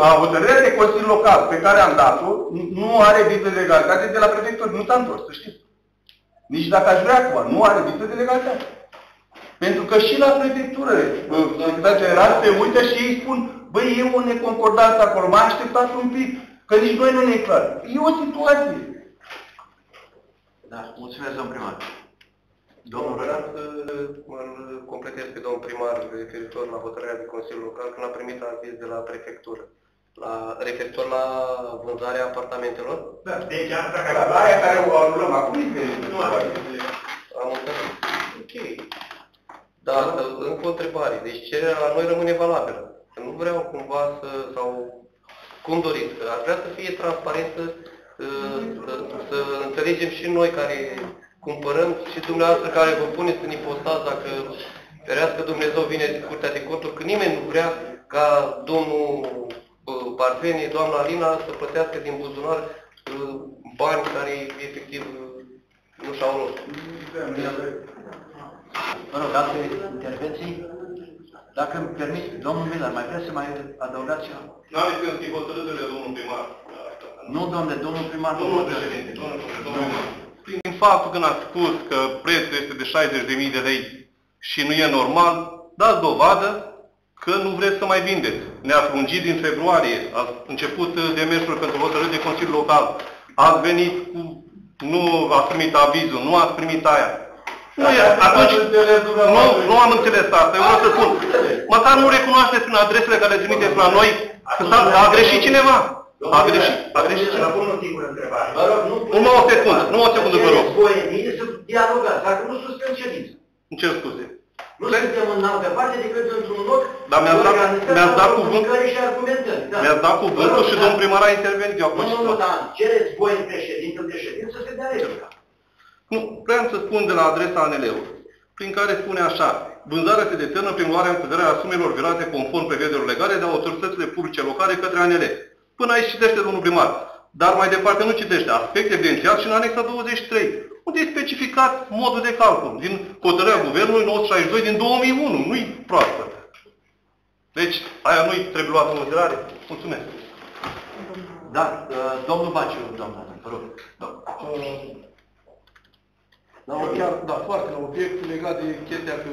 a hotărârea de Consiliu Local pe care am dat-o nu are viză de legalitate de la prefectură, nu s-a întors, să știți. Nici dacă aș vrea acum, nu are viză de legalitate. Pentru că și la prefectură, secretar general se uită și ei spun, băi, e o neconcordanță acolo, mai așteptați un pic, că nici noi nu ne e clar. E o situație. Da, mulțumesc, domnul primar. Domnul Vreau să îl completez pe domnul primar referitor la hotărârea de Consiliul Local când a primit aviz de la prefectură. La, referitor la vânzarea apartamentelor? Da, deci asta care, la aia care o anulăm acum este... Nu Am înțeles. Ok. Dar încă o întrebare. Deci cererea la noi rămâne valabilă. Nu vreau cumva să, sau cum doriți, că ar vrea să fie transparentă, să, să înțelegem și noi care cumpărăm și dumneavoastră care vă puneți în ipostat dacă ferească Dumnezeu vine din Curtea de Conturi, că nimeni nu vrea ca domnul Barfeni, doamna Alina să plătească din buzunar bani care efectiv nu și-au rost. Mă rog, alte intervenții? Dacă îmi permit, domnul Miller, mai vrea să mai adăugați ceva? N-am zis că în hotărârile domnul primar. Nu, domnule, domnul primar. Domnul președinte, domnul președinte. Prin faptul că n-ați spus că prețul este de 60.000 de lei și nu e normal, dați dovadă că nu vreți să mai vindeți. Ne-ați lungit din februarie, ați început demersul pentru hotărâri de Consiliul Local, ați venit cu... nu ați primit avizul, nu ați primit aia. Nu e, atunci, nu, nu am înțeles asta, eu vreau să spun. Măcar nu recunoașteți prin adresele care le trimiteți la noi că a greșit cineva. A greșit, a greșit cineva. pun o singură întrebare. Vă rog, nu... Numai o secundă, nu o secundă, vă rog. Cereți voie mie să dialogați, dacă nu suspend ședință. Îmi cer scuze. Nu suntem în altă parte decât într-un loc Dar mi-ați dat, organizat mi-ați dat cu cuvânt, comunicări și argumentări. Da. mi-ați dat Vă cuvântul rog, și da. domnul primar a intervenit, eu acum Nu, și nu, nu, tot. dar cereți voie președinte de ședință să dea replica. Nu, vreau să spun de la adresa ANL-ului, prin care spune așa, vânzarea se determină prin luarea în considerare a sumelor virate conform prevederilor legale de autoritățile publice locale către ANL. Până aici citește domnul primar. Dar mai departe nu citește. Aspect evidențiat și în anexa 23, unde e specificat modul de calcul din hotărârea Guvernului 962 din 2001. Nu-i proastă. Deci, aia nu-i trebuie luată în considerare. Mulțumesc. Da, uh, domnul Baciu, doamna, vă rog. La obiect, da, foarte la obiect, legat de chestia că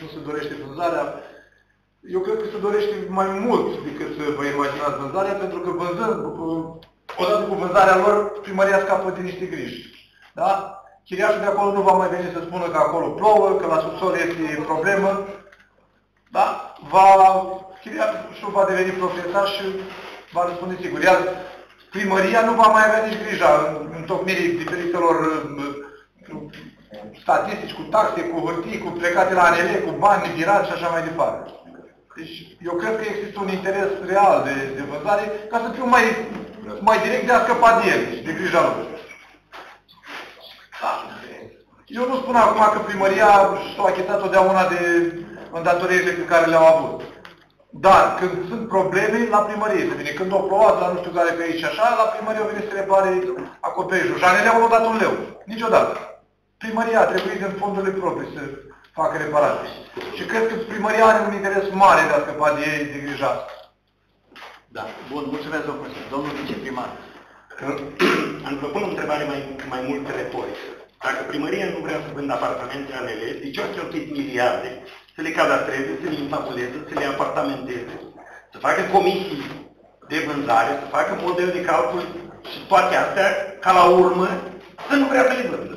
nu se dorește vânzarea. Eu cred că se dorește mai mult decât vă imaginați vânzarea, pentru că vânzând, uh, odată cu vânzarea lor, primăria scapă de niște griji. Da? Chiriașul de acolo nu va mai veni să spună că acolo plouă, că la subsol este problemă. Da? Va, chiriașul va deveni proprietar și va răspunde sigur. Iar primăria nu va mai avea nici grija în întocmirii diferitelor uh, statistici cu taxe, cu hârtii, cu plecate la ANL, cu bani, virați și așa mai departe. Deci eu cred că există un interes real de, de vânzare ca să fiu mai, mai direct de a scăpa de el și de grija lui. Eu nu spun acum că primăria s-a achitat totdeauna de îndatoririle pe care le-au avut. Dar când sunt probleme, la primărie se vine. Când o plouat la nu știu care pe aici așa, la primărie o vine să repare acoperișul. Janele au dat un leu. Niciodată. Primăria a trebuit din fondurile proprii să facă reparații. Și cred că primăria are un interes mare de a scăpa de ei, de grija asta. Da. Bun, mulțumesc, domnul Consiliu. Domnul viceprimar. Îmi propun o întrebare mai, mai mult retorică. Dacă primăria nu vrea să vândă apartamente ANL, de ce au cheltuit miliarde să le cadastreze, să le impapuleze, să le apartamenteze, să facă comisii de vânzare, să facă model de calcul și toate astea, ca la urmă, să nu vrea să le vândă.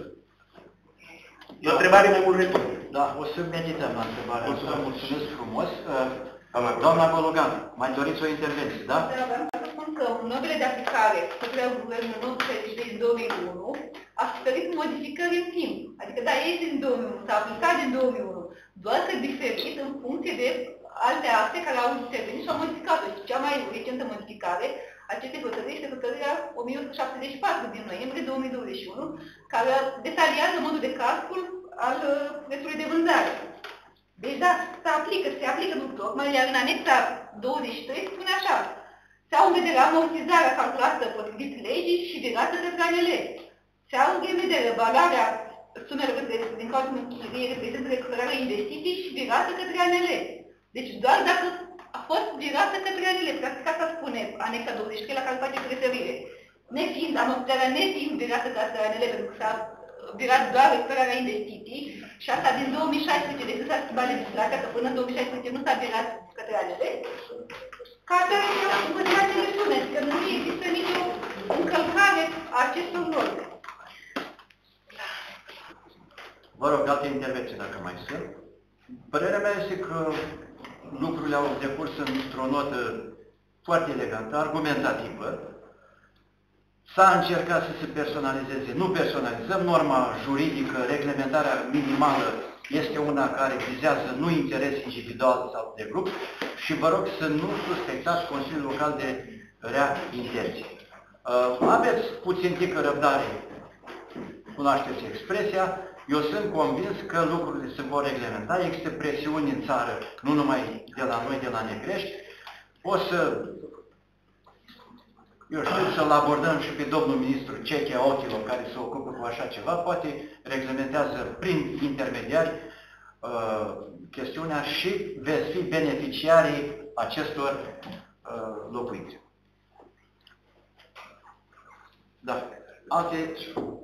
E o întrebare mai mult retorică. Da, o să medităm la întrebarea asta. Mulțumesc. Mulțumesc frumos. Uh, Doamna Doamna Bologan, mai doriți o intervenție, da? Da, vreau să spun că normele de aplicare către guvernul nou din 2001 a suferit modificări în timp. Adică, da, este din 2001, s-a aplicat din 2001, doar că diferit în funcție de alte acte care au intervenit și au modificat-o. Și cea mai recentă modificare acestei hotărâri este hotărârea 1174 din noiembrie 2021, care detaliază modul de calcul al uh, prețului de vânzare. Deci da, se aplică, se aplică nu tocmai, iar în anexa 23 spune așa, se au în vedere amortizarea calculată potrivit legii și virată către ANL. Se au în vedere valoarea sumelor care din cauza chirie reprezintă recuperarea investiții și virată către ANL. Deci doar dacă a fost virată către ANL, practic asta spune anexa 23 la care faceți referire. Nefiind, amortizarea nefiind virată către ANL, pentru că s-a virat doar recuperarea investiții și asta din 2016, de când s-a schimbat legislația, că până în 2016 nu s-a virat către ANL, ca atare eu vă dați le spuneți că nu există nicio încălcare a acestor norme. Vă rog, alte intervenții dacă mai sunt. Părerea mea este că lucrurile au decurs într-o notă foarte elegantă, argumentativă. S-a încercat să se personalizeze, nu personalizăm, norma juridică, reglementarea minimală este una care vizează nu interes individual sau de grup și vă rog să nu suspectați Consiliul Local de rea intenție. Uh, Aveți puțin tică răbdare, cunoașteți expresia, eu sunt convins că lucrurile se vor reglementa, există presiuni în țară, nu numai de la noi, de la Negrești. O să, eu știu, să-l abordăm și pe domnul ministru Cechea Ochilor, care se ocupă cu așa ceva, poate reglementează prin intermediari uh, chestiunea și veți fi beneficiarii acestor uh, locuințe. Da. Alte,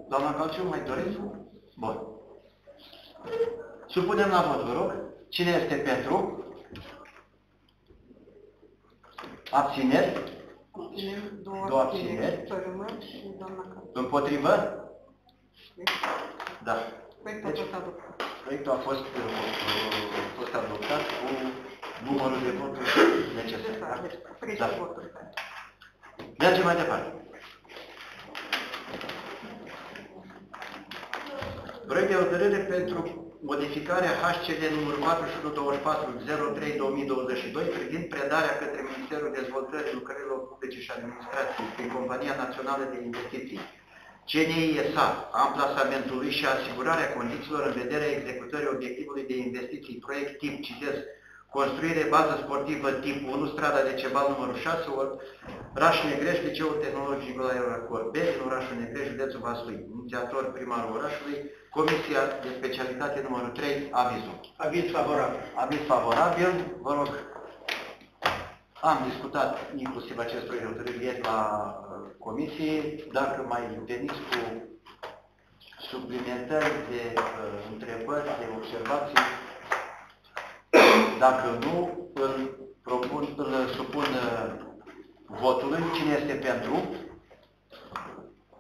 doamna Calciu, mai doriți? Bun. Supunem la vot, vă rog. Cine este pentru? Abțineri? Abținem două, Două abțineri. abțineri. Sărămân și doamna Cal. Împotrivă? Da. Proiectul a Deci- fost adoptat. Proiectul a fost, uh, a fost adoptat cu numărul de voturi necesar. Necesar, deci Da? 30 Da. voturi. Mergem mai departe. Proiect de hotărâre pentru modificarea HCD numărul 4124-03-2022 privind predarea către Ministerul Dezvoltării Lucrărilor Publice și Administrației prin Compania Națională de Investiții CNISA, amplasamentului și asigurarea condițiilor în vederea executării obiectivului de investiții proiect tip, citez, construire bază sportivă tip 1, strada de Cebal numărul 6, Raș Negreș, Liceul Tehnologic Nicolae Oracor B, din orașul Negreș, județul Vaslui. Inițiator primarul orașului, Comisia de specialitate numărul 3, avizul. Aviz favorabil. Aviz favorabil, vă rog, am discutat inclusiv acest proiect de hotărâre ieri la uh, comisie, dacă mai veniți cu suplimentări de uh, întrebări, de observații, dacă nu, îl propun, îl supun uh, votului. Cine este pentru?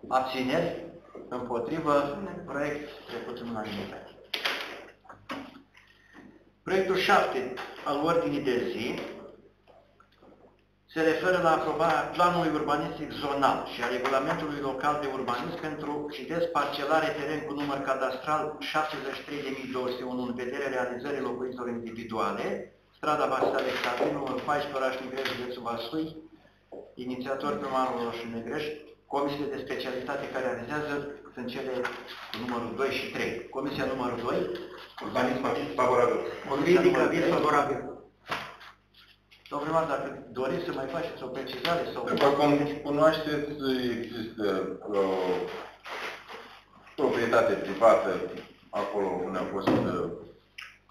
Abțineri? Împotrivă? Proiect trecut în unanimitate. Proiectul 7 al ordinii de zi se referă la aprobarea planului urbanistic zonal și a regulamentului local de urbanism pentru, citesc, parcelare teren cu număr cadastral 73.201 în vederea realizării locuințelor individuale, strada Vasile Alexandru, numărul 14, oraș Negreș, județul Vaslui, inițiator primarul Roșu Negreș, comisiile de specialitate care realizează sunt cele cu numărul 2 și 3. Comisia numărul 2, Urbanism aviz favorabil. Ridică aviz favorabil. Domnul primar, dacă doriți să mai faceți o precizare sau... După cum cunoașteți, există o proprietate privată acolo unde a fost uh,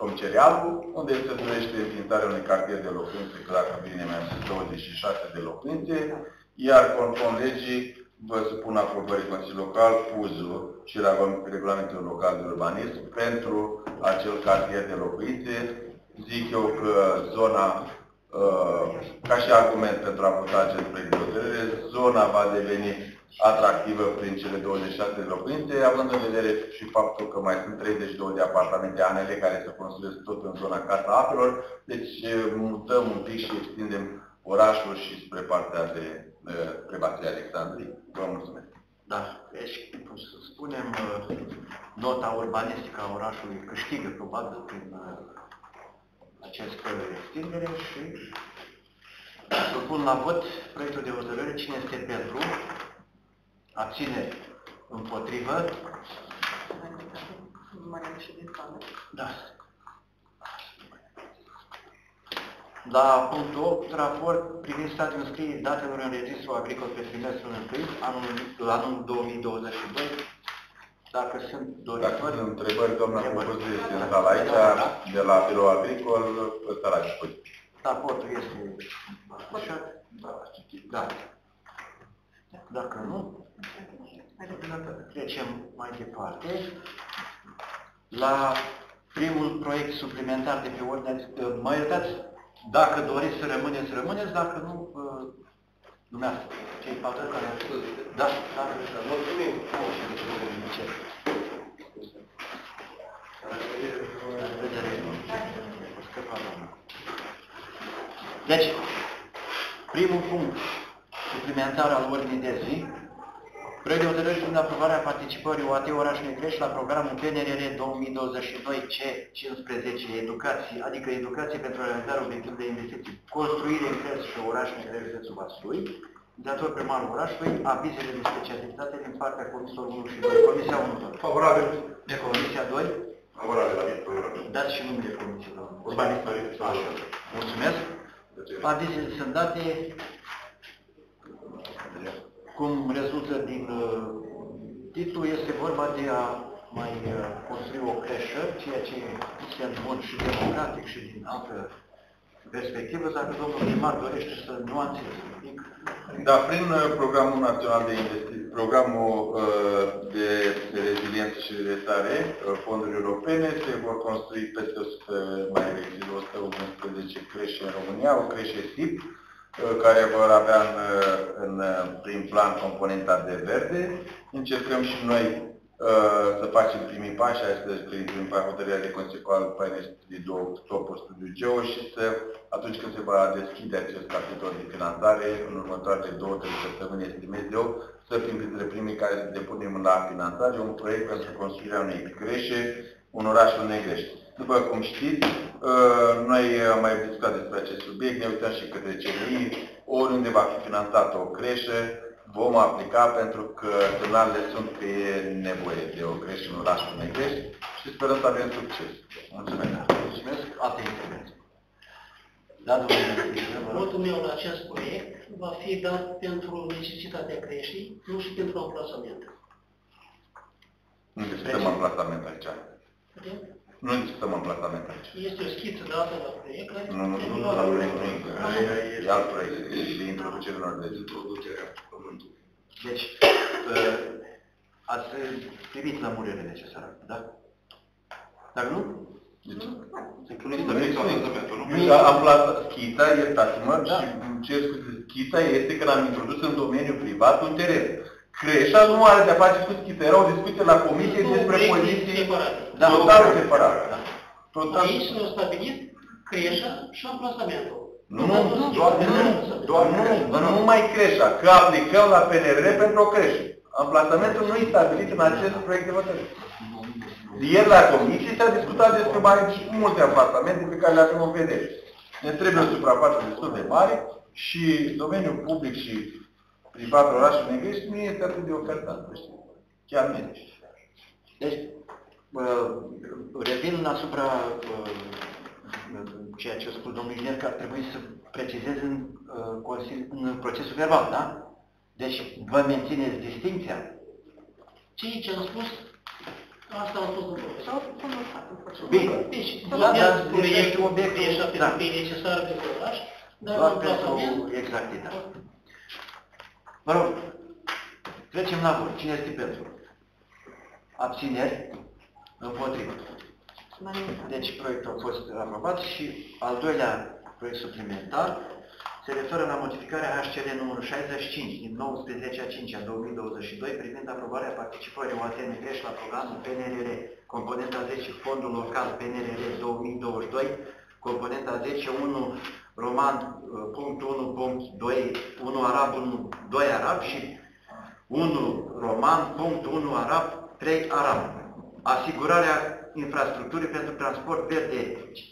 Comcerialul, unde se dorește înființarea unui cartier de locuințe, că dacă bine mi-am zis 26 de locuințe, iar conform legii vă supun aprobării Consiliului Local PUZ-ul și regulamentul local de urbanism pentru acel cartier de locuințe. Zic eu că zona Uh, ca și argument pentru a vota acest proiect de hotărâre, zona va deveni atractivă prin cele 26 de locuințe, având în vedere și faptul că mai sunt 32 de apartamente anele care se construiesc tot în zona Casa Apelor, deci uh, mutăm un pic și extindem orașul și spre partea de uh, Alexandrii. Vă mulțumesc. Da, deci, să spunem, uh, nota urbanistică a orașului câștigă probabil prin această extindere și supun la vot proiectul de hotărâre. Cine este pentru? Abține împotrivă? Da. La punctul 8, raport privind statul înscrierii datelor în registrul agricol pe trimestrul 1, anul, anul 2022, dacă sunt doritori... Dacă sunt întrebări, doamna profesor este în sala aici, de la Birou Agricol, ăsta la dispoziție. Raportul este așa? Da. Dacă nu, trecem mai departe la primul proiect suplimentar de pe ordine. Mă iertați, dacă doriți să rămâneți, rămâneți, dacă nu, Dumneavoastră, cei patru care au spus. Da, da, da, mulțumim. Deci, primul punct suplimentar al ordinii de zi, proiect de hotărâre privind aprobarea participării OAT Oraș Negreș la programul PNRR 2022-C15 Educație, adică Educație pentru realizarea obiectivului de investiții, construire în crez și oraș Negreș, județul Vaslui, dator primarul orașului, avizele de specialitate din partea Comisiei 1 și 2. Comisia 1. Favorabil. De Comisia 2. Favorabil, favorabil. Dați și numele Comisiei, domnul. Urbanism, Așa. Mulțumesc. Avizele sunt date cum rezultă din uh, titlu, este vorba de a mai uh, construi o creșă, ceea ce este bun și democratic și din altă perspectivă, dacă domnul primar dorește să nuanțeze un pic. Da, prin uh, programul național de investiții, programul uh, de, de reziliență și redresare, uh, fonduri europene, se vor construi peste 100, mai exact 111 creșe în România, o creșe SIP, uh, care vor avea în, uh, în, prin plan componenta de verde. Încercăm și noi Uh, să facem primii pași, astăzi prin primii pași hotărârea de conceptual de două topuri studiu geo și să, atunci când se va deschide acest capitol de finanțare, în următoarele două, trei săptămâni, estimez eu, să fim printre primii care să depunem la finanțare un proiect pentru construirea unei creșe, un oraș în Negreș. După cum știți, uh, noi am mai discutat despre acest subiect, ne uităm și către CNI, oriunde va fi finanțată o creșă, vom aplica pentru că semnalele sunt că e nevoie de o creștere în orașul Negreș și sperăm să avem succes. Mulțumesc. Mulțumesc. Alte intervenții. Da, domnule, Votul meu la acest proiect va fi dat pentru necesitatea creșterii, nu și pentru amplasament. Nu discutăm amplasament aici. Nu discutăm amplasament aici. Este o schiță dată la proiect? Nu, nu, nu, nu, la proiect nu e alt proiect, de introducere în ordine. Introducerea pământului. Deci, uh, ați primit lămurire necesară, da? Dar nu? Deci, se puneți nu nu? Am plasat schita, iertați-mă, da. și ce scuze, schita este când am introdus în domeniul privat un teren. Creșa nu are de-a face cu schită. Era o discuție la comisie despre poziții da, total separate. Da. Total. Aici s-a stabilit creșa și amplasamentul. Nu, doar, nu, doar nu, nu numai creșa, că aplicăm la PNR pentru o creșă. Amplasamentul nu e stabilit în acest proiect de hotărâre. Ieri la comisie s-a discutat despre mai multe amplasamente pe care le avem în vedere. Ne trebuie o suprafață destul de mare și domeniul public și privat orașul Negrești nu este atât de ofertant, Chiar nu este. Deci, uh, revin asupra uh, ceea ce a spus domnul inginer, că ar trebui să precizez în, uh, în procesul verbal, da? Deci, vă mențineți distinția? Ceea ce am spus, asta am spus în proces. Bine. Deci, da, da, deci este obiectul, da. e necesar pentru oraș, dar Doar pentru exactitate. Vă rog, trecem la vot. Cine este pentru? Abțineri? Împotrivă. Deci proiectul a fost aprobat și al doilea proiect suplimentar se referă la modificarea HCL numărul 65 din 19 a 5 a 2022 privind aprobarea participării OATN Greș la programul PNRR, componenta 10 Fondul Local PNRR 2022, componenta 10 1 Roman punct 1 punct 2 1 Arab 1 2 Arab și 1 Roman punct 1 Arab 3 Arab. Asigurarea infrastructurii pentru transport verde,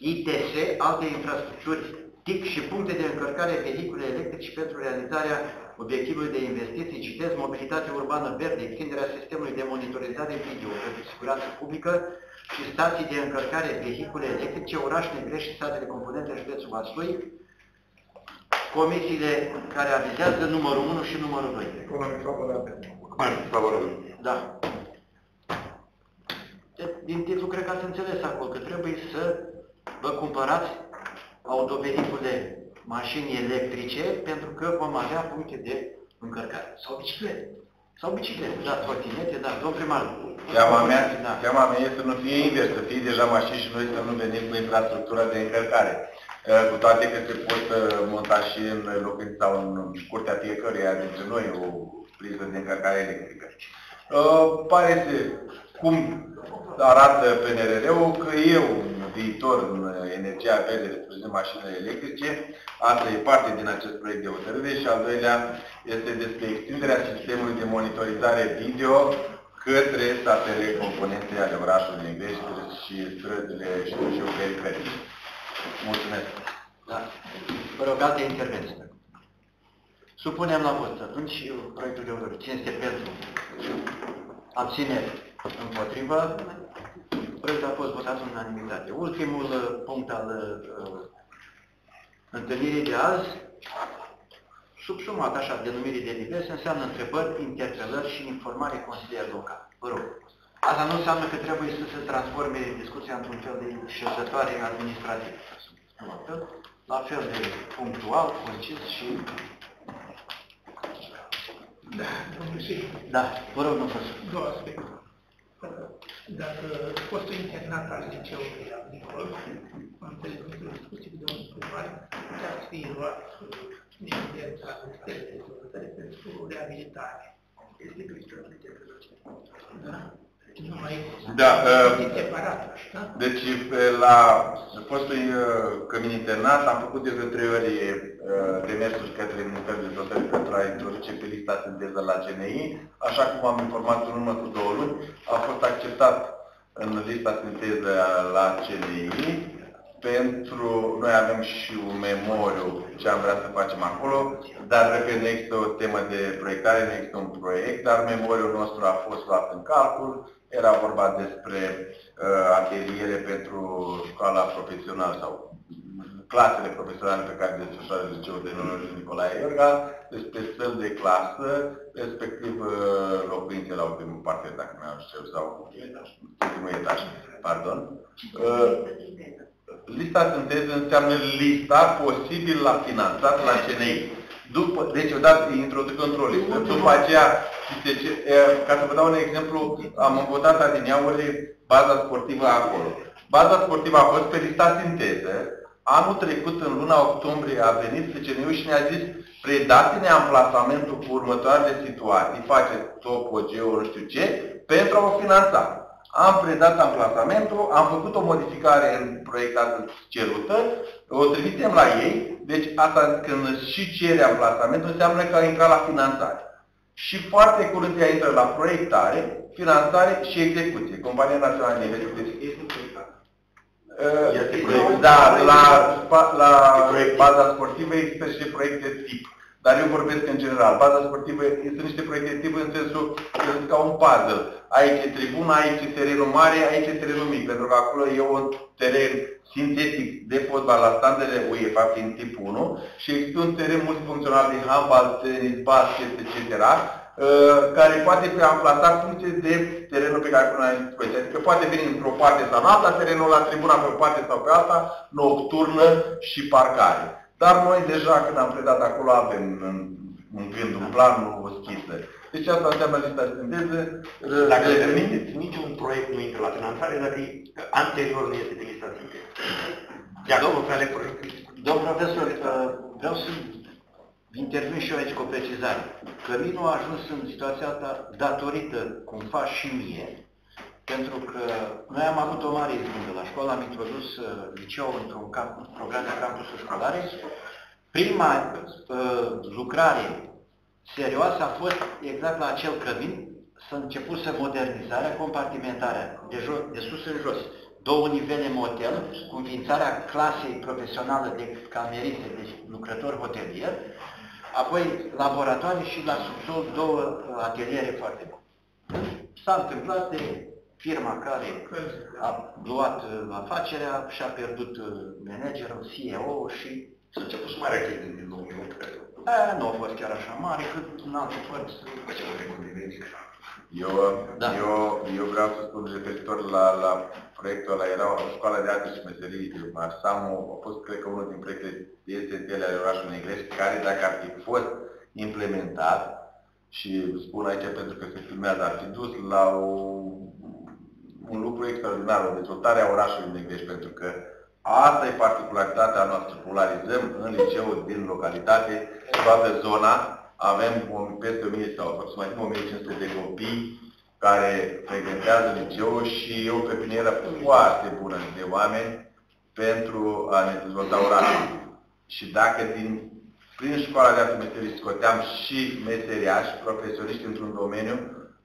ITS, alte infrastructuri TIC și puncte de încărcare vehicule electrice pentru realizarea obiectivului de investiții, citesc, mobilitate urbană verde, extinderea sistemului de monitorizare video pentru siguranță publică și stații de încărcare vehicule electrice, oraș Negre și statele componente județul Vaslui, comisiile care avizează numărul 1 și numărul 2. Economic favorabil. Favorabil. Da din titlu cred că ați înțeles acolo că trebuie să vă cumpărați autovehicule, mașini electrice, pentru că vom avea puncte de încărcare. Sau biciclete. Sau biciclete, da, trotinete, da, domn primar. Teama mea, da. teama mea este să nu fie invers, să fie deja mașini și noi să nu venim cu infrastructura de încărcare. Cu toate că se pot monta și în locuință sau în curtea fiecăruia dintre noi o priză de încărcare electrică. Pare să, cum arată PNRR-ul că e un viitor în energia verde, reprezintă mașinile electrice. Asta e parte din acest proiect de hotărâre și al doilea este despre extinderea sistemului de monitorizare video către statele componente ale orașului Negrești și străzile, știu și eu, periferice. Mulțumesc. Da. Vă rog, alte intervenții. Supunem la vot atunci proiectul de hotărâre. Cine este pentru? Abținere. Împotrivă. Proiectul a fost votat în unanimitate. Ultimul uh, punct al uh, întâlnirii de azi, subsumat așa denumirii de diverse, înseamnă întrebări, interpelări și informare consilier local. Vă rog. Asta nu înseamnă că trebuie să se transforme discuția într-un fel de șezătoare administrativă. La fel de punctual, concis și... Da, Da, vă rog, nu Două aspecte dacă fostul internat al liceului agricol, am înțeles într-o discuție cu domnul primar, putea să fie luat incidența Ministerului de Dezvoltare pentru reabilitare. Este Da? Da, deci la fostul cămin internat am făcut de trei ori demersuri către Ministerul de Dezvoltare pentru a introduce pe lista sinteză la CNI. Așa cum am informat în urmă cu două luni, a fost acceptat în lista sinteză la CNI pentru, noi avem și un memoriu ce am vrea să facem acolo, dar repet, nu există o temă de proiectare, nu există un proiect, dar memoriul nostru a fost luat în calcul, era vorba despre uh, ateliere pentru școala profesională sau clasele profesionale pe care le desfășoară Liceul de Tehnologie Nicolae Iorga, despre fel de clasă, respectiv uh, locuințe la ultimul parte, dacă nu știu, sau ultimul etaj, pardon. Uh, lista sinteză înseamnă lista posibil la finanțat la CNI. După, deci odată introduc într-o listă, după aceea, zice, ca să vă dau un exemplu, am votat adineauri baza sportivă acolo. Baza sportivă a fost pe lista sinteză. Anul trecut, în luna octombrie, a venit CNU și ne-a zis predați-ne amplasamentul cu următoarele situații, faceți topogeu, nu știu ce, pentru a o finanța. Am predat amplasamentul, am făcut o modificare în proiectată cerută, o trimitem la ei, deci asta când și cere amplasamentul înseamnă că a intrat la finanțare. Și foarte curând ea intră la proiectare, finanțare și execuție. Compania Națională de Investiții. Este Uh, proiect. Da, la, la baza sportivă există și proiecte tip. Dar eu vorbesc în general. Baza sportivă sunt niște proiecte tip în sensul că sunt ca un puzzle. Aici e tribuna, aici e terenul mare, aici e terenul mic. Pentru că acolo e un teren sintetic de fotbal la standele UEFA, fiind tip 1, și există un teren multifuncțional de handbal, tenis, basket, etc., uh, care poate fi amplasat în funcție de terenul pe care până la dispoziție. Adică poate veni într-o parte sau în alta, terenul la tribuna pe o parte sau pe alta, nocturnă și parcare. Dar noi deja când am predat acolo avem în, în gând un plan, o schiță. Deci asta înseamnă lista de sinteză. Dacă le permiteți, niciun proiect nu intră la finanțare dacă anterior nu este pe lista sinteză. Iar domnul Frale, Domnul profesor, uh, vreau să intervin și eu aici cu o precizare. Căminul a ajuns în situația asta datorită, cum faci și mie, pentru că noi am avut o mare izbândă la școală, am introdus uh, liceul într-un camp, program de campusuri școlare. Prima uh, lucrare serioasă a fost exact la acel cămin, s-a început să modernizarea, compartimentarea, de, jos, de sus în jos. Două nivele motel, cu înființarea clasei profesională de cameriste, deci lucrător hotelier, apoi laboratoare și la subsol două uh, ateliere foarte bune. S-a întâmplat de firma care a luat uh, afacerea și-a pierdut uh, managerul, CEO și s-a început să mai rechet din 2008, cred. aia nu a fost chiar așa mare, cât în alte părți. Facem un record ridic. Eu, Da. eu, eu vreau să spun referitor la, la proiectul ăla, era o școală de arte și meserii, Marsamu, a fost, cred că, unul din proiectele esențiale ale orașului Negrești, care, dacă ar fi fost implementat, și spun aici pentru că se filmează, ar fi dus la o, un lucru extraordinar, o dezvoltare a orașului Negrești, pentru că asta e particularitatea noastră. Polarizăm în liceul din localitate toată zona, avem o- peste 1000 sau aproximativ 1500 de copii care frecventează liceul și e o pepinieră foarte bună de oameni pentru a ne dezvolta orașul. Și dacă din, prin școala de artă meserii scoteam și meseriași, profesioniști într-un domeniu,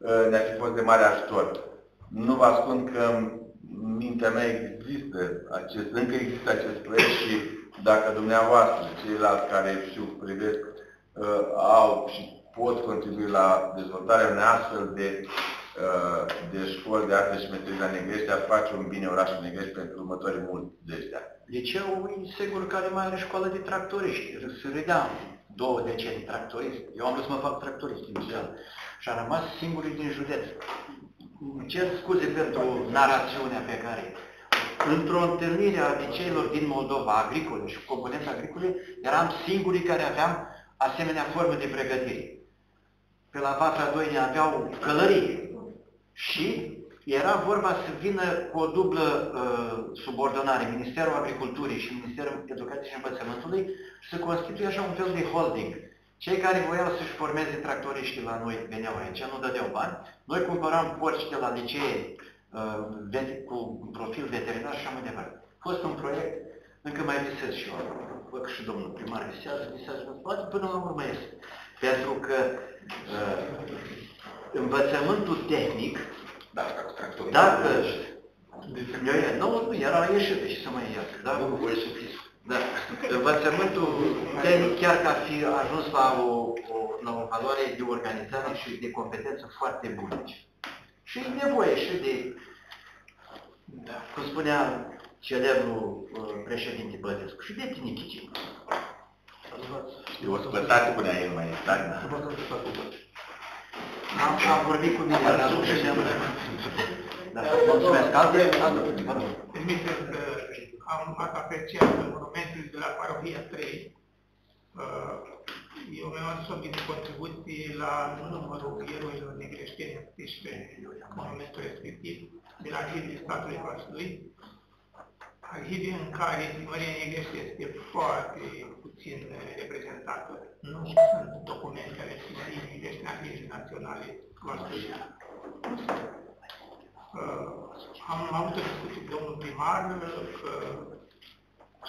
ă, ne-ar fi fost de mare ajutor. Nu vă ascund că în mintea mea există acest, încă există acest proiect și dacă dumneavoastră, ceilalți care știu, privesc, uh, au și pot contribui la dezvoltarea unei astfel de, uh, de școli de arte și meserii la Negrești, ar face un bine orașul Negrești pentru următorii mulți de ăștia. Liceul e sigur care mai are școală de tractoriști. Să râdeam două decenii tractorist. Eu am vrut să mă fac tractorist inițial. Și am rămas singurii din județ. Îmi cer scuze pentru narațiunea pe care Într-o întâlnire a liceilor din Moldova, agricole și componențe agricole, eram singurii care aveam asemenea formă de pregătire. Pe la Vatra Doine aveau călărie și era vorba să vină cu o dublă uh, subordonare, Ministerul Agriculturii și Ministerul Educației și Învățământului, să constituie așa un fel de holding. Cei care voiau să-și formeze tractoriștii la noi veneau aici, nu dădeau bani. Noi cumpăram porci de la licee uh, vet- cu un profil veterinar și așa mai departe. A fost un proiect, încă mai visez și eu, văd că și domnul primar visează, visează, poate până la urmă este. Pentru că uh, învățământul tehnic, Da, asta cu tractorul. dacă eu, nu, nu, era ieșit, și să mai iasă, da? Da. Învățământul tehnic, chiar că ar fi ajuns la o, o, la o valoare de organizare și de competență foarte bună. Și e nevoie și de, da, cum spunea celebrul uh, președinte Bădescu, și de tinichicii. E o spătate, spunea el mai exact. Am, am vorbit cu mine la sus și am... Da, mulțumesc. Alte, alte, vă rog. Permiteți că am ați apreciat monumentul de la parohia 3. Uh, Eu mi-am adus o mică contribuție la numărul eroilor negreșteni atinși pe monumentul respectiv, de la arhivii statului Vaslui. Arhivii în care Măria Negrește este foarte puțin reprezentată. Nu sunt documente ale Măriei Negrești în arhivii naționale Vaslui. Uh, Am avut o discuție cu domnul primar uh, că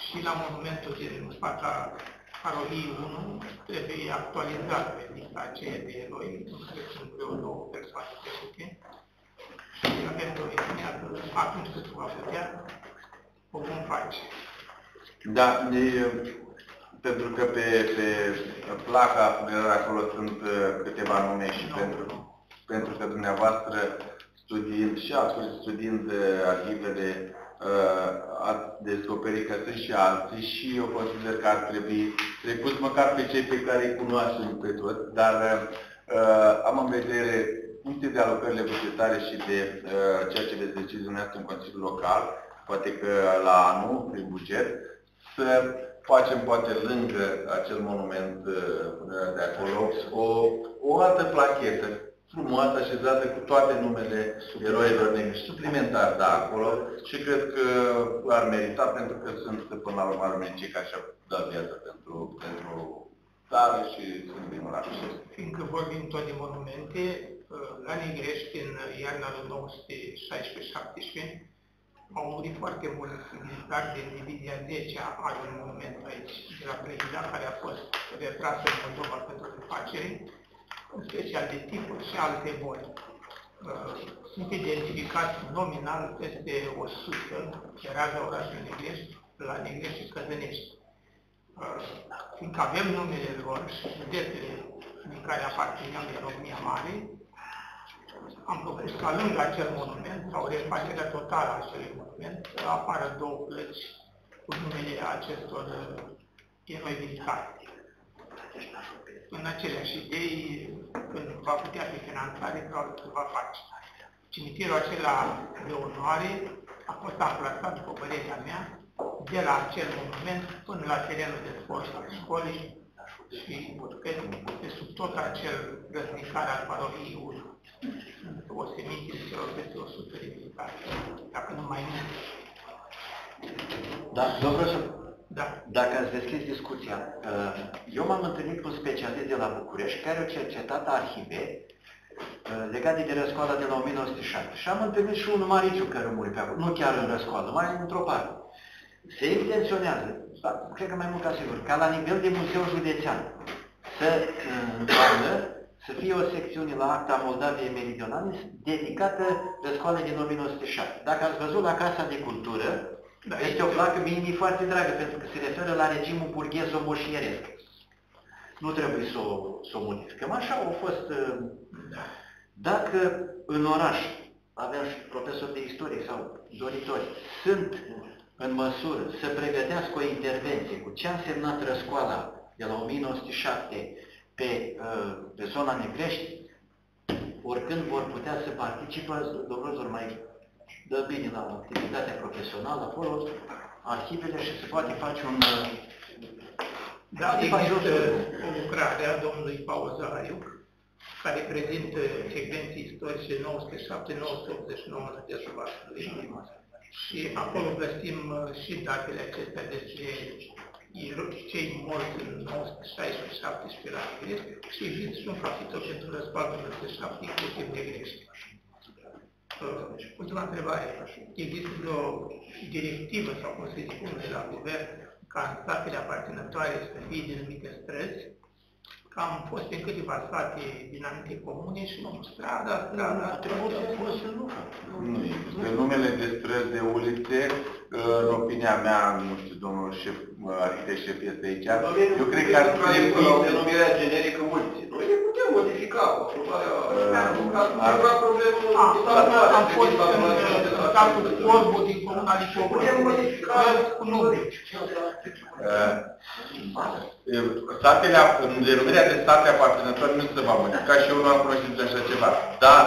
și la monumentul din fața Parolii 1 trebuie actualizat pe lista aceea de eroi, în care sunt vreo două persoane trecute. Și avem promisiunea că atunci când se va putea, o vom face. Da, e, pentru că pe, pe placa funerară acolo sunt uh, câteva nume și pentru, pentru că dumneavoastră studiind și alții studiind uh, arhivele uh, ați descoperit că sunt și alții și eu consider că ar trebui trecut măcar pe cei pe care îi cunoaștem pe toți, dar uh, am în vedere funcție de alocările bugetare și de uh, ceea ce veți decide dumneavoastră în Consiliul Local, poate că la anul, prin buget, să facem poate lângă acel monument uh, de acolo o, o altă plachetă frumoasă așezată cu toate numele eroilor negri, suplimentar, da, acolo. Și cred că ar merita pentru că sunt până la urmă oamenii cei care și-au dat viața pentru, pentru țară și sunt din oraș. Fiindcă vorbim tot de monumente, la Negrești, în iarna lui 1916-17, au murit foarte mulți militari din divizia 10 are un monument aici, de la Brăila, care a fost retrasă în Moldova pentru refacere, în special de tipuri și alte boli. Uh, sunt identificați nominal peste 100 de raza orașului Negrești, la Negrești și Căzănești. Uh, fiindcă avem numele lor și județele din care aparțineau de România Mare, am propus ca lângă acel monument, sau refacerea totală a acelui monument, să apară două plăci cu numele acestor uh, eroi militari. În aceleași idei, când va putea fi finanțare, probabil că va face. Cimitirul acela de onoare a fost amplasat, după părerea mea, de la acel monument până la terenul de sport al școlii și pe, pe sub tot acel răznicar al paroliei 1 o seminție de celor peste 100 de militari, dacă nu mai mult. Da, domnul profesor, da. dacă ați deschis discuția, uh, eu m-am întâlnit cu un specialist de la București care a cercetat arhive uh, legate de răscoala de la 1907. Și am întâlnit și un mariciu care a murit pe acolo, nu chiar în răscoală, mai într-o parte. Se intenționează, da, cred că mai mult ca sigur, ca la nivel de muzeu județean, să întoarnă să fie o secțiune la Acta Moldaviei Meridionale dedicată răscoalei din 1907. Dacă ați văzut la Casa de Cultură, da, este o placă mini foarte dragă, pentru că se referă la regimul burghez omoșieresc. Nu trebuie să o, să o modificăm. Așa au fost... Uh, da. Dacă în oraș avem și profesori de istorie sau doritori, sunt în măsură să pregătească o intervenție cu ce a însemnat răscoala de la 1907 pe, uh, pe zona Negrești, oricând vor putea să participă, domnul mai dă bine la activitatea profesională acolo, arhivele și se poate face un... Uh, da, există o lucrare a domnului Paul Zahariu, care prezintă secvenții istorice 907, 989 în județul Vaslui. Și acolo găsim uh, și datele acestea despre cei morți în 1916 la Negrești și există și un capitol pentru războaiul 1907, inclusiv Negrești. Uh, ultima întrebare. Există vreo directivă sau cum se spune la guvern ca în statele aparținătoare să fie denumite străzi că am fost în câteva state din anumite comune și am strada, strada, trebuie să fost nu. Pe numele de străzi de ulițe, în opinia mea, nu știu, domnul șef, arhitect șef este aici, eu cred că ar trebui... Denumirea generică ulițe. Noi le putem modifica, ar vrea problemul Am fost în statul Corbu din comuna Licobă. Putem modifica cu nume. Statele, în denumirea de state aparținătoare nu se va modifica și eu nu am cunoștință așa ceva. Dar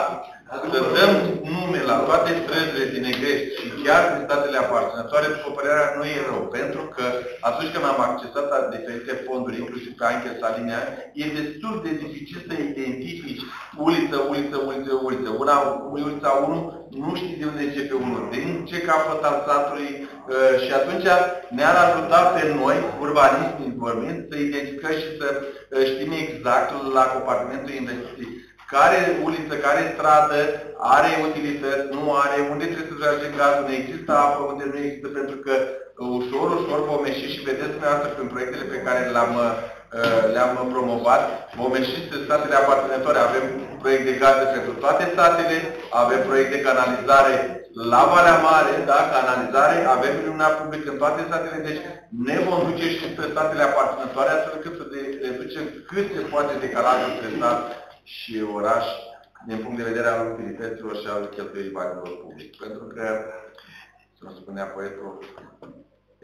să dăm nume la toate străzile din Negrești și chiar din statele aparținătoare, după părerea nu e rău. Pentru că atunci când am accesat la diferite fonduri, inclusiv pe Anche Salinea, e destul de dificil să identifici uliță, uliță, uliță, uliță. Una, ulița 1, nu știi de unde începe unul, din ce capăt al satului uh, și atunci ne-ar ajuta pe noi, urbanistii vorbind, să identificăm și să uh, știm exact la compartimentul investiții care uliță, care stradă are utilități, nu are, unde trebuie să trage gazul, nu există apă, unde nu există, pentru că ușor, ușor vom ieși și vedeți dumneavoastră prin proiectele pe care le-am uh, le-am promovat, vom ieși în statele aparținătoare. Avem proiect de gaze pentru toate statele, avem proiect de canalizare la Valea Mare, da, canalizare, avem lumina publică în toate statele, deci ne vom duce și spre statele aparținătoare, astfel încât să reducem cât se poate decalajul între stat și oraș din punct de vedere al utilităților și al cheltuirii banilor publici. Pentru că, cum spunea poetul,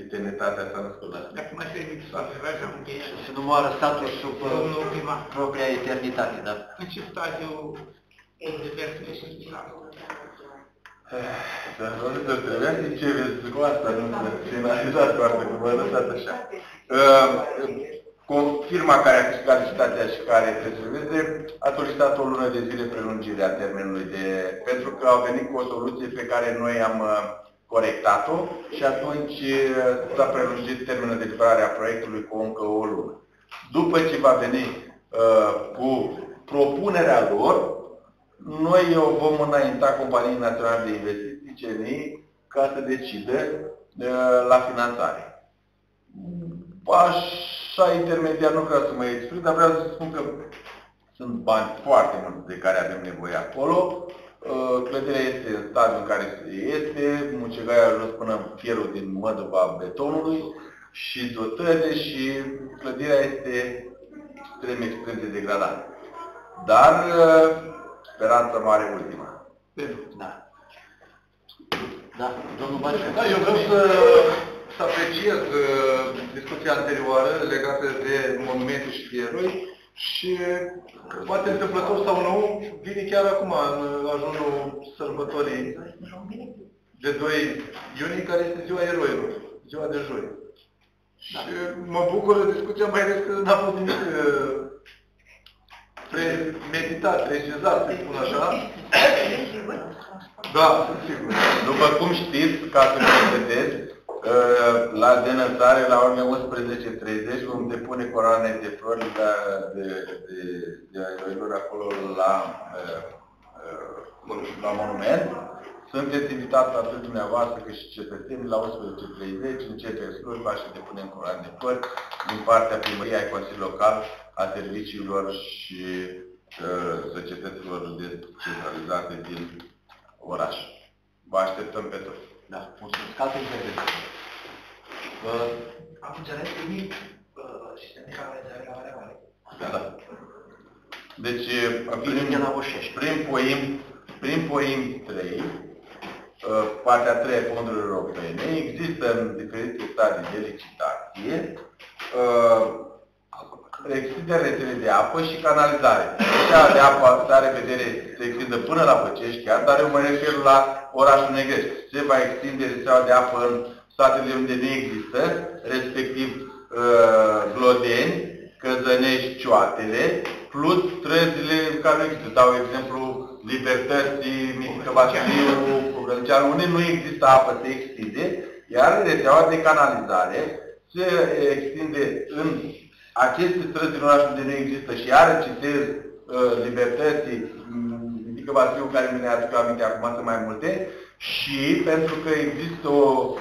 eternitatea s-a născut la Dacă mai trebuie să facă am încheiat. Și nu moară statul sub uh, Domnul primar, propria eternitate, da? în ce stadiu demersurile sunt la Dar nu să trebuia să ce vezi cu asta, nu să finalizat foarte cum vă lăsat așa. Uh, Cu firma care a câștigat licitația și care trebuie a solicitat o lună de zile prelungirea termenului de... pentru că au venit cu o soluție pe care noi am uh, corectat-o și atunci uh, s-a prelungit termenul de livrare a proiectului cu încă o lună. După ce va veni uh, cu propunerea lor, noi o vom înainta Companiei Naționale de Investiții, CNI, ca să decide uh, la finanțare. Așa intermediar nu vreau să mă exprim, dar vreau să spun că sunt bani foarte mulți de care avem nevoie acolo. Uh, Clădirea este în stadiul în care este, mucegaia a ajuns până în fierul din măduva betonului și dotările și clădirea este extrem, extrem de degradată. Dar uh, speranța mare ultima. Da. Da, domnul Baciu. Da, eu vreau să, să apreciez uh, discuția anterioară legată de monumente și de eroi și poate întâmplător sau nu, vine chiar acum, în ajunul sărbătorii de 2 iunie, care este ziua eroilor, ziua de joi. Și mă bucură discuția, mai ales că n-a fost nimic uh, premeditat, precizat, să spun așa. Da, sunt sigur. După cum știți, ca să vă vedeți, uh, la denățare, la orele 11.30, vom depune coroane de flori de, de, de, de eroilor acolo la, uh, uh, la monument. Sunteți invitați atât dumneavoastră cât și cetățenii la 11.30, începe slujba și depunem coroane de flori din partea primăriei ai Consiliului Local, a serviciilor și uh, societăților descentralizate din oraș. Vă așteptăm pe toți. Da, mulțumesc. Alte intervenții. Uh, Am înțeles că nu uh, sistem de canalizare la Valea Mare. Da, da. Deci, Vine prin, de la Oșești. prin POIM, prin POIM 3, uh, partea 3 a fondurilor europene, există în diferite stadii de licitație, uh, extinde rețele de apă și canalizare. Cea de apă are vedere se extindă până la Băcești chiar, dar eu mă refer la orașul Negrești. Se va extinde rețeaua de apă în statele unde nu există, respectiv uh, Glodeni, Căzănești, Cioatele, plus străzile care nu există. Dau exemplu Libertății, Mitică Vasiliu, Grănceanu, unde nu există apă, se extinde, iar rețeaua de canalizare se extinde în aceste străzi din oraș unde nu există și iară citez uh, libertății, Mitică Vasiliu, care mi ne aduc aminte acum sunt mai multe, și pentru că există o,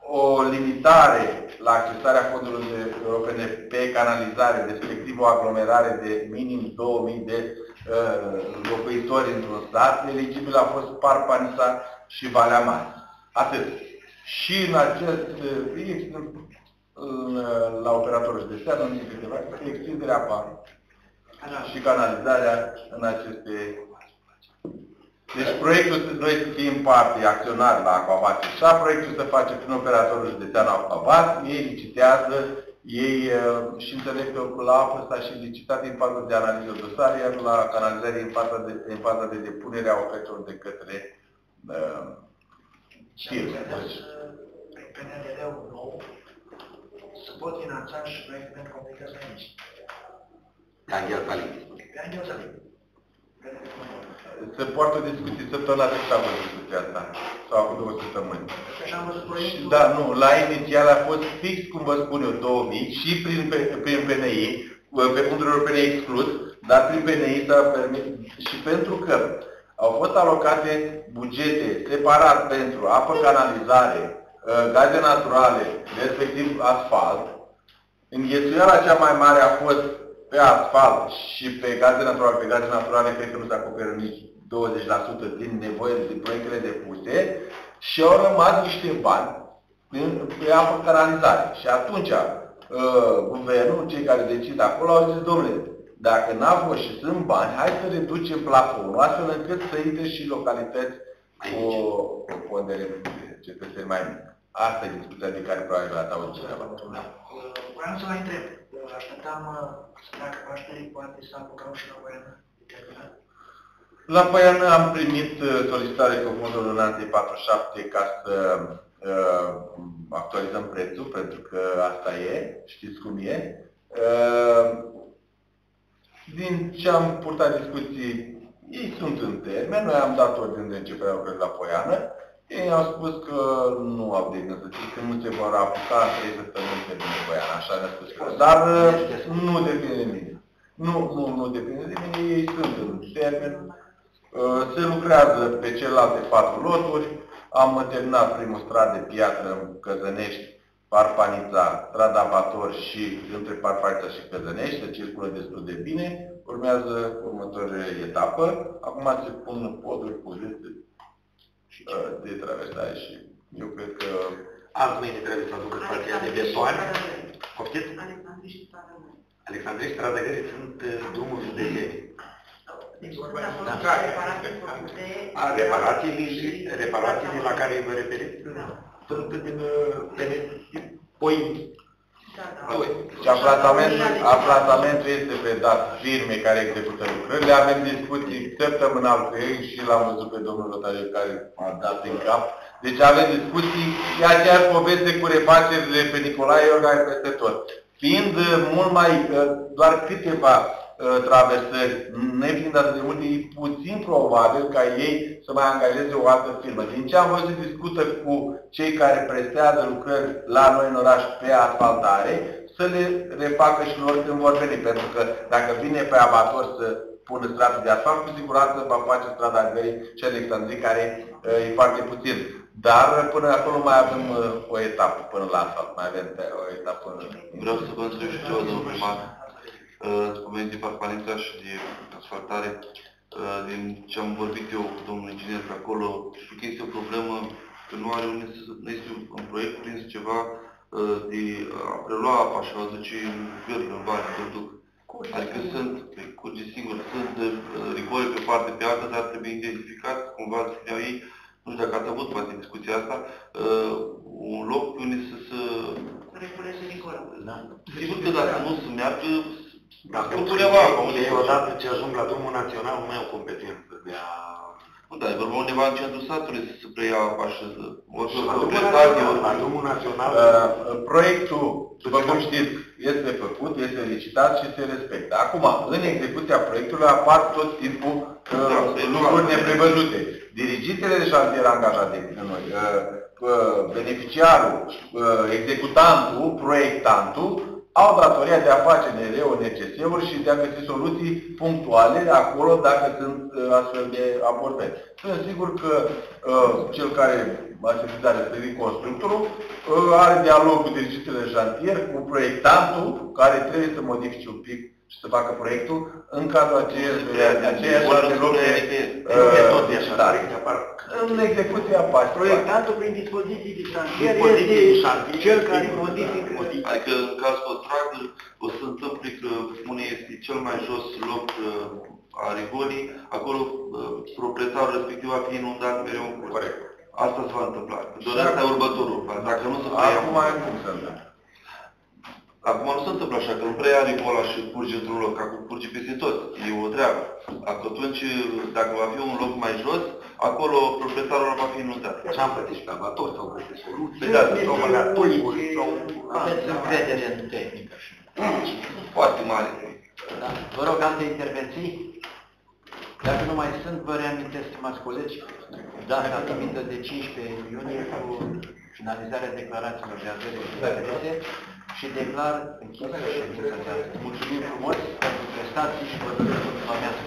o limitare la accesarea fondurilor europene pe canalizare, respectiv o aglomerare de minim 2000 de uh, locuitori într-un stat, eligibil a fost Parpanisa și Valea Mare. Atât. Și în acest uh, în, la operatorul județean, în câteva, extinderea apă și canalizarea în aceste... Deci proiectul, noi să fim parte acționar la Aquabat și proiectul să face prin operatorul județean Aquabat, ei licitează, ei uh, și înțeleg că la apă s-a și licitat în faza de analiză dosare, iar la canalizare în faza de, în faza de depunere a ofertelor de către uh, firme. Deci, PNDL-ul nou să pot finanța și proiecte pentru comunități mici. Angel Salim. Pe Angel Salim. Se poartă discuții săptămâna trecută a discuția asta. S-au avut două săptămâni. Și am văzut proiectul... Da, nu, la inițial a fost fix, cum vă spun eu, 2000 și prin, prin PNI, pe fonduri europene exclus, dar prin PNI s-a permis și pentru că au fost alocate bugete separat pentru apă, canalizare, uh, gaze naturale, respectiv asfalt. Înghețuiala cea mai mare a fost pe asfalt și pe gaze naturale. Pe gaze naturale cred că nu se acoperă nici 20% din nevoile, din proiectele depuse și au rămas niște bani pe apă canalizare. Și atunci, uh, guvernul, cei care decid acolo, au zis, domnule, dacă n-a fost și sunt bani, hai să reducem plafonul, astfel încât să intre și localități cu o pondere de cetățeni mai mică. Asta e discuția de care probabil ați auzit cineva. Da. Vreau să mai întreb. Așteptam uh, să treacă Pașterii, poate să apucăm și la Voiană. La Păiană am primit uh, solicitare cu fondul lunantei 47 ca să uh, actualizăm prețul, pentru că asta e, știți cum e. Uh, din ce am purtat discuții, ei sunt în termen, noi am dat ordine de începere a la Poiană, ei au spus că nu au de gând să zic, că nu se vor apuca în trei săptămâni de din Poiană, așa ne-a spus că. Dar nu depinde de mine. Nu, nu, nu depinde de mine, ei sunt în termen. Se lucrează pe celelalte patru loturi. Am terminat primul strat de piatră în Căzănești, Parpanița, strada Bator și între Parpanița și Căzănești, se circulă destul de bine. Urmează următoarea etapă. Acum se pun poduri cu liste de traversare și eu cred că... Azi mâine trebuie să aducă partea de besoare. Poftiți? Alexandrie și Strada Gării sunt drumuri județene. Deci, Da. A, reparațiile, reparațiile la care vă referiți sunt din Pointi. Și aplatamentul, aplatamentul este predat firme care execută lucrările. Avem discuții săptămânal cu ei și l-am văzut pe domnul notariu care a dat în cap. Deci avem discuții, e aceeași poveste cu refacerile pe Nicolae Iorga peste tot. Fiind mult mai, doar câteva Uh, traversări, nefiind atât de multe, e puțin probabil ca ei să mai angajeze o altă firmă. Din ce am văzut, discută cu cei care prestează lucrări la noi în oraș pe asfaltare, să le refacă și lor când vor veni. Pentru că dacă vine pe abator să pună stradă de asfalt, cu siguranță va face strada Gării și Alexandrii, care uh, e foarte puțin. Dar până acolo mai avem uh, o etapă până la asfalt, mai avem o etapă. Vreau să vă întreb și eu, domnul primar, spomeniți de parpalința și de asfaltare, uh, din ce am vorbit eu cu domnul inginer pe acolo, știu că este o problemă că nu are unde să, nu este un proiect prins ceva uh, de a prelua apa și a duce în gârlă, în bani, în duc. Adică sunt, pe curge singur, sunt uh, rigore pe parte pe alta, dar trebuie identificat, cumva țineau ei, nu știu dacă ați avut poate discuția asta, un loc pe unde să se... Reguleze rigoră. Da. Sigur că dacă nu se meargă, dacă nu punem apă, unde ei odată ce ajung la drumul național, nu mai au competență de a... Nu, dar e vorba undeva în centrul satului să se preia apa și să... La drumul național, la drumul național... Uh, proiectul, după cum știți, este făcut, este licitat și se respectă. Acum, în execuția proiectului apar tot timpul uh, Da, lucruri neprevăzute. Dirigitele de șantier angajate de noi, uh, uh, beneficiarul, uh, executantul, proiectantul, au datoria de a face mereu NCS-uri și de a găsi soluții punctuale acolo dacă sunt uh, astfel de abordări. Sunt sigur că uh, cel care va sesizat respectiv constructorul uh, are dialog cu dirigitele de șantier, cu proiectantul care trebuie să modifice un pic și să facă proiectul în cadrul aceeași de loc de licitare. În execuție apare. Proiectantul prin dispoziții de șantier Dispoziții de este șantier, cel care modifică. Adică în caz contract o să întâmple că spune este cel mai jos loc uh, a rigolii, acolo uh, proprietarul respectiv va fi inundat mereu în curs. Corect. Asta se va întâmpla. Doar asta e următorul. Dacă nu se preia... Acum cum se întâmplă? Acum nu se întâmplă așa, că nu preia rigola și curge într-un loc, acum curge peste tot. E o treabă. Atunci, dacă va fi un loc mai jos, acolo proprietarul va fi inundat. Ce am plătit și pe amator sau găsit soluții, Pe dată, sau la tulburi, sau... Aveți încredere în tehnică. Foarte mare. Da. Vă rog, am de intervenții? Dacă nu mai sunt, vă reamintesc, stimați colegi, data limită de 15 iunie cu finalizarea declarațiilor de avere și interese și declar închisă ședința de astăzi. Mulțumim frumos pentru prestații și vă doresc o după amiază.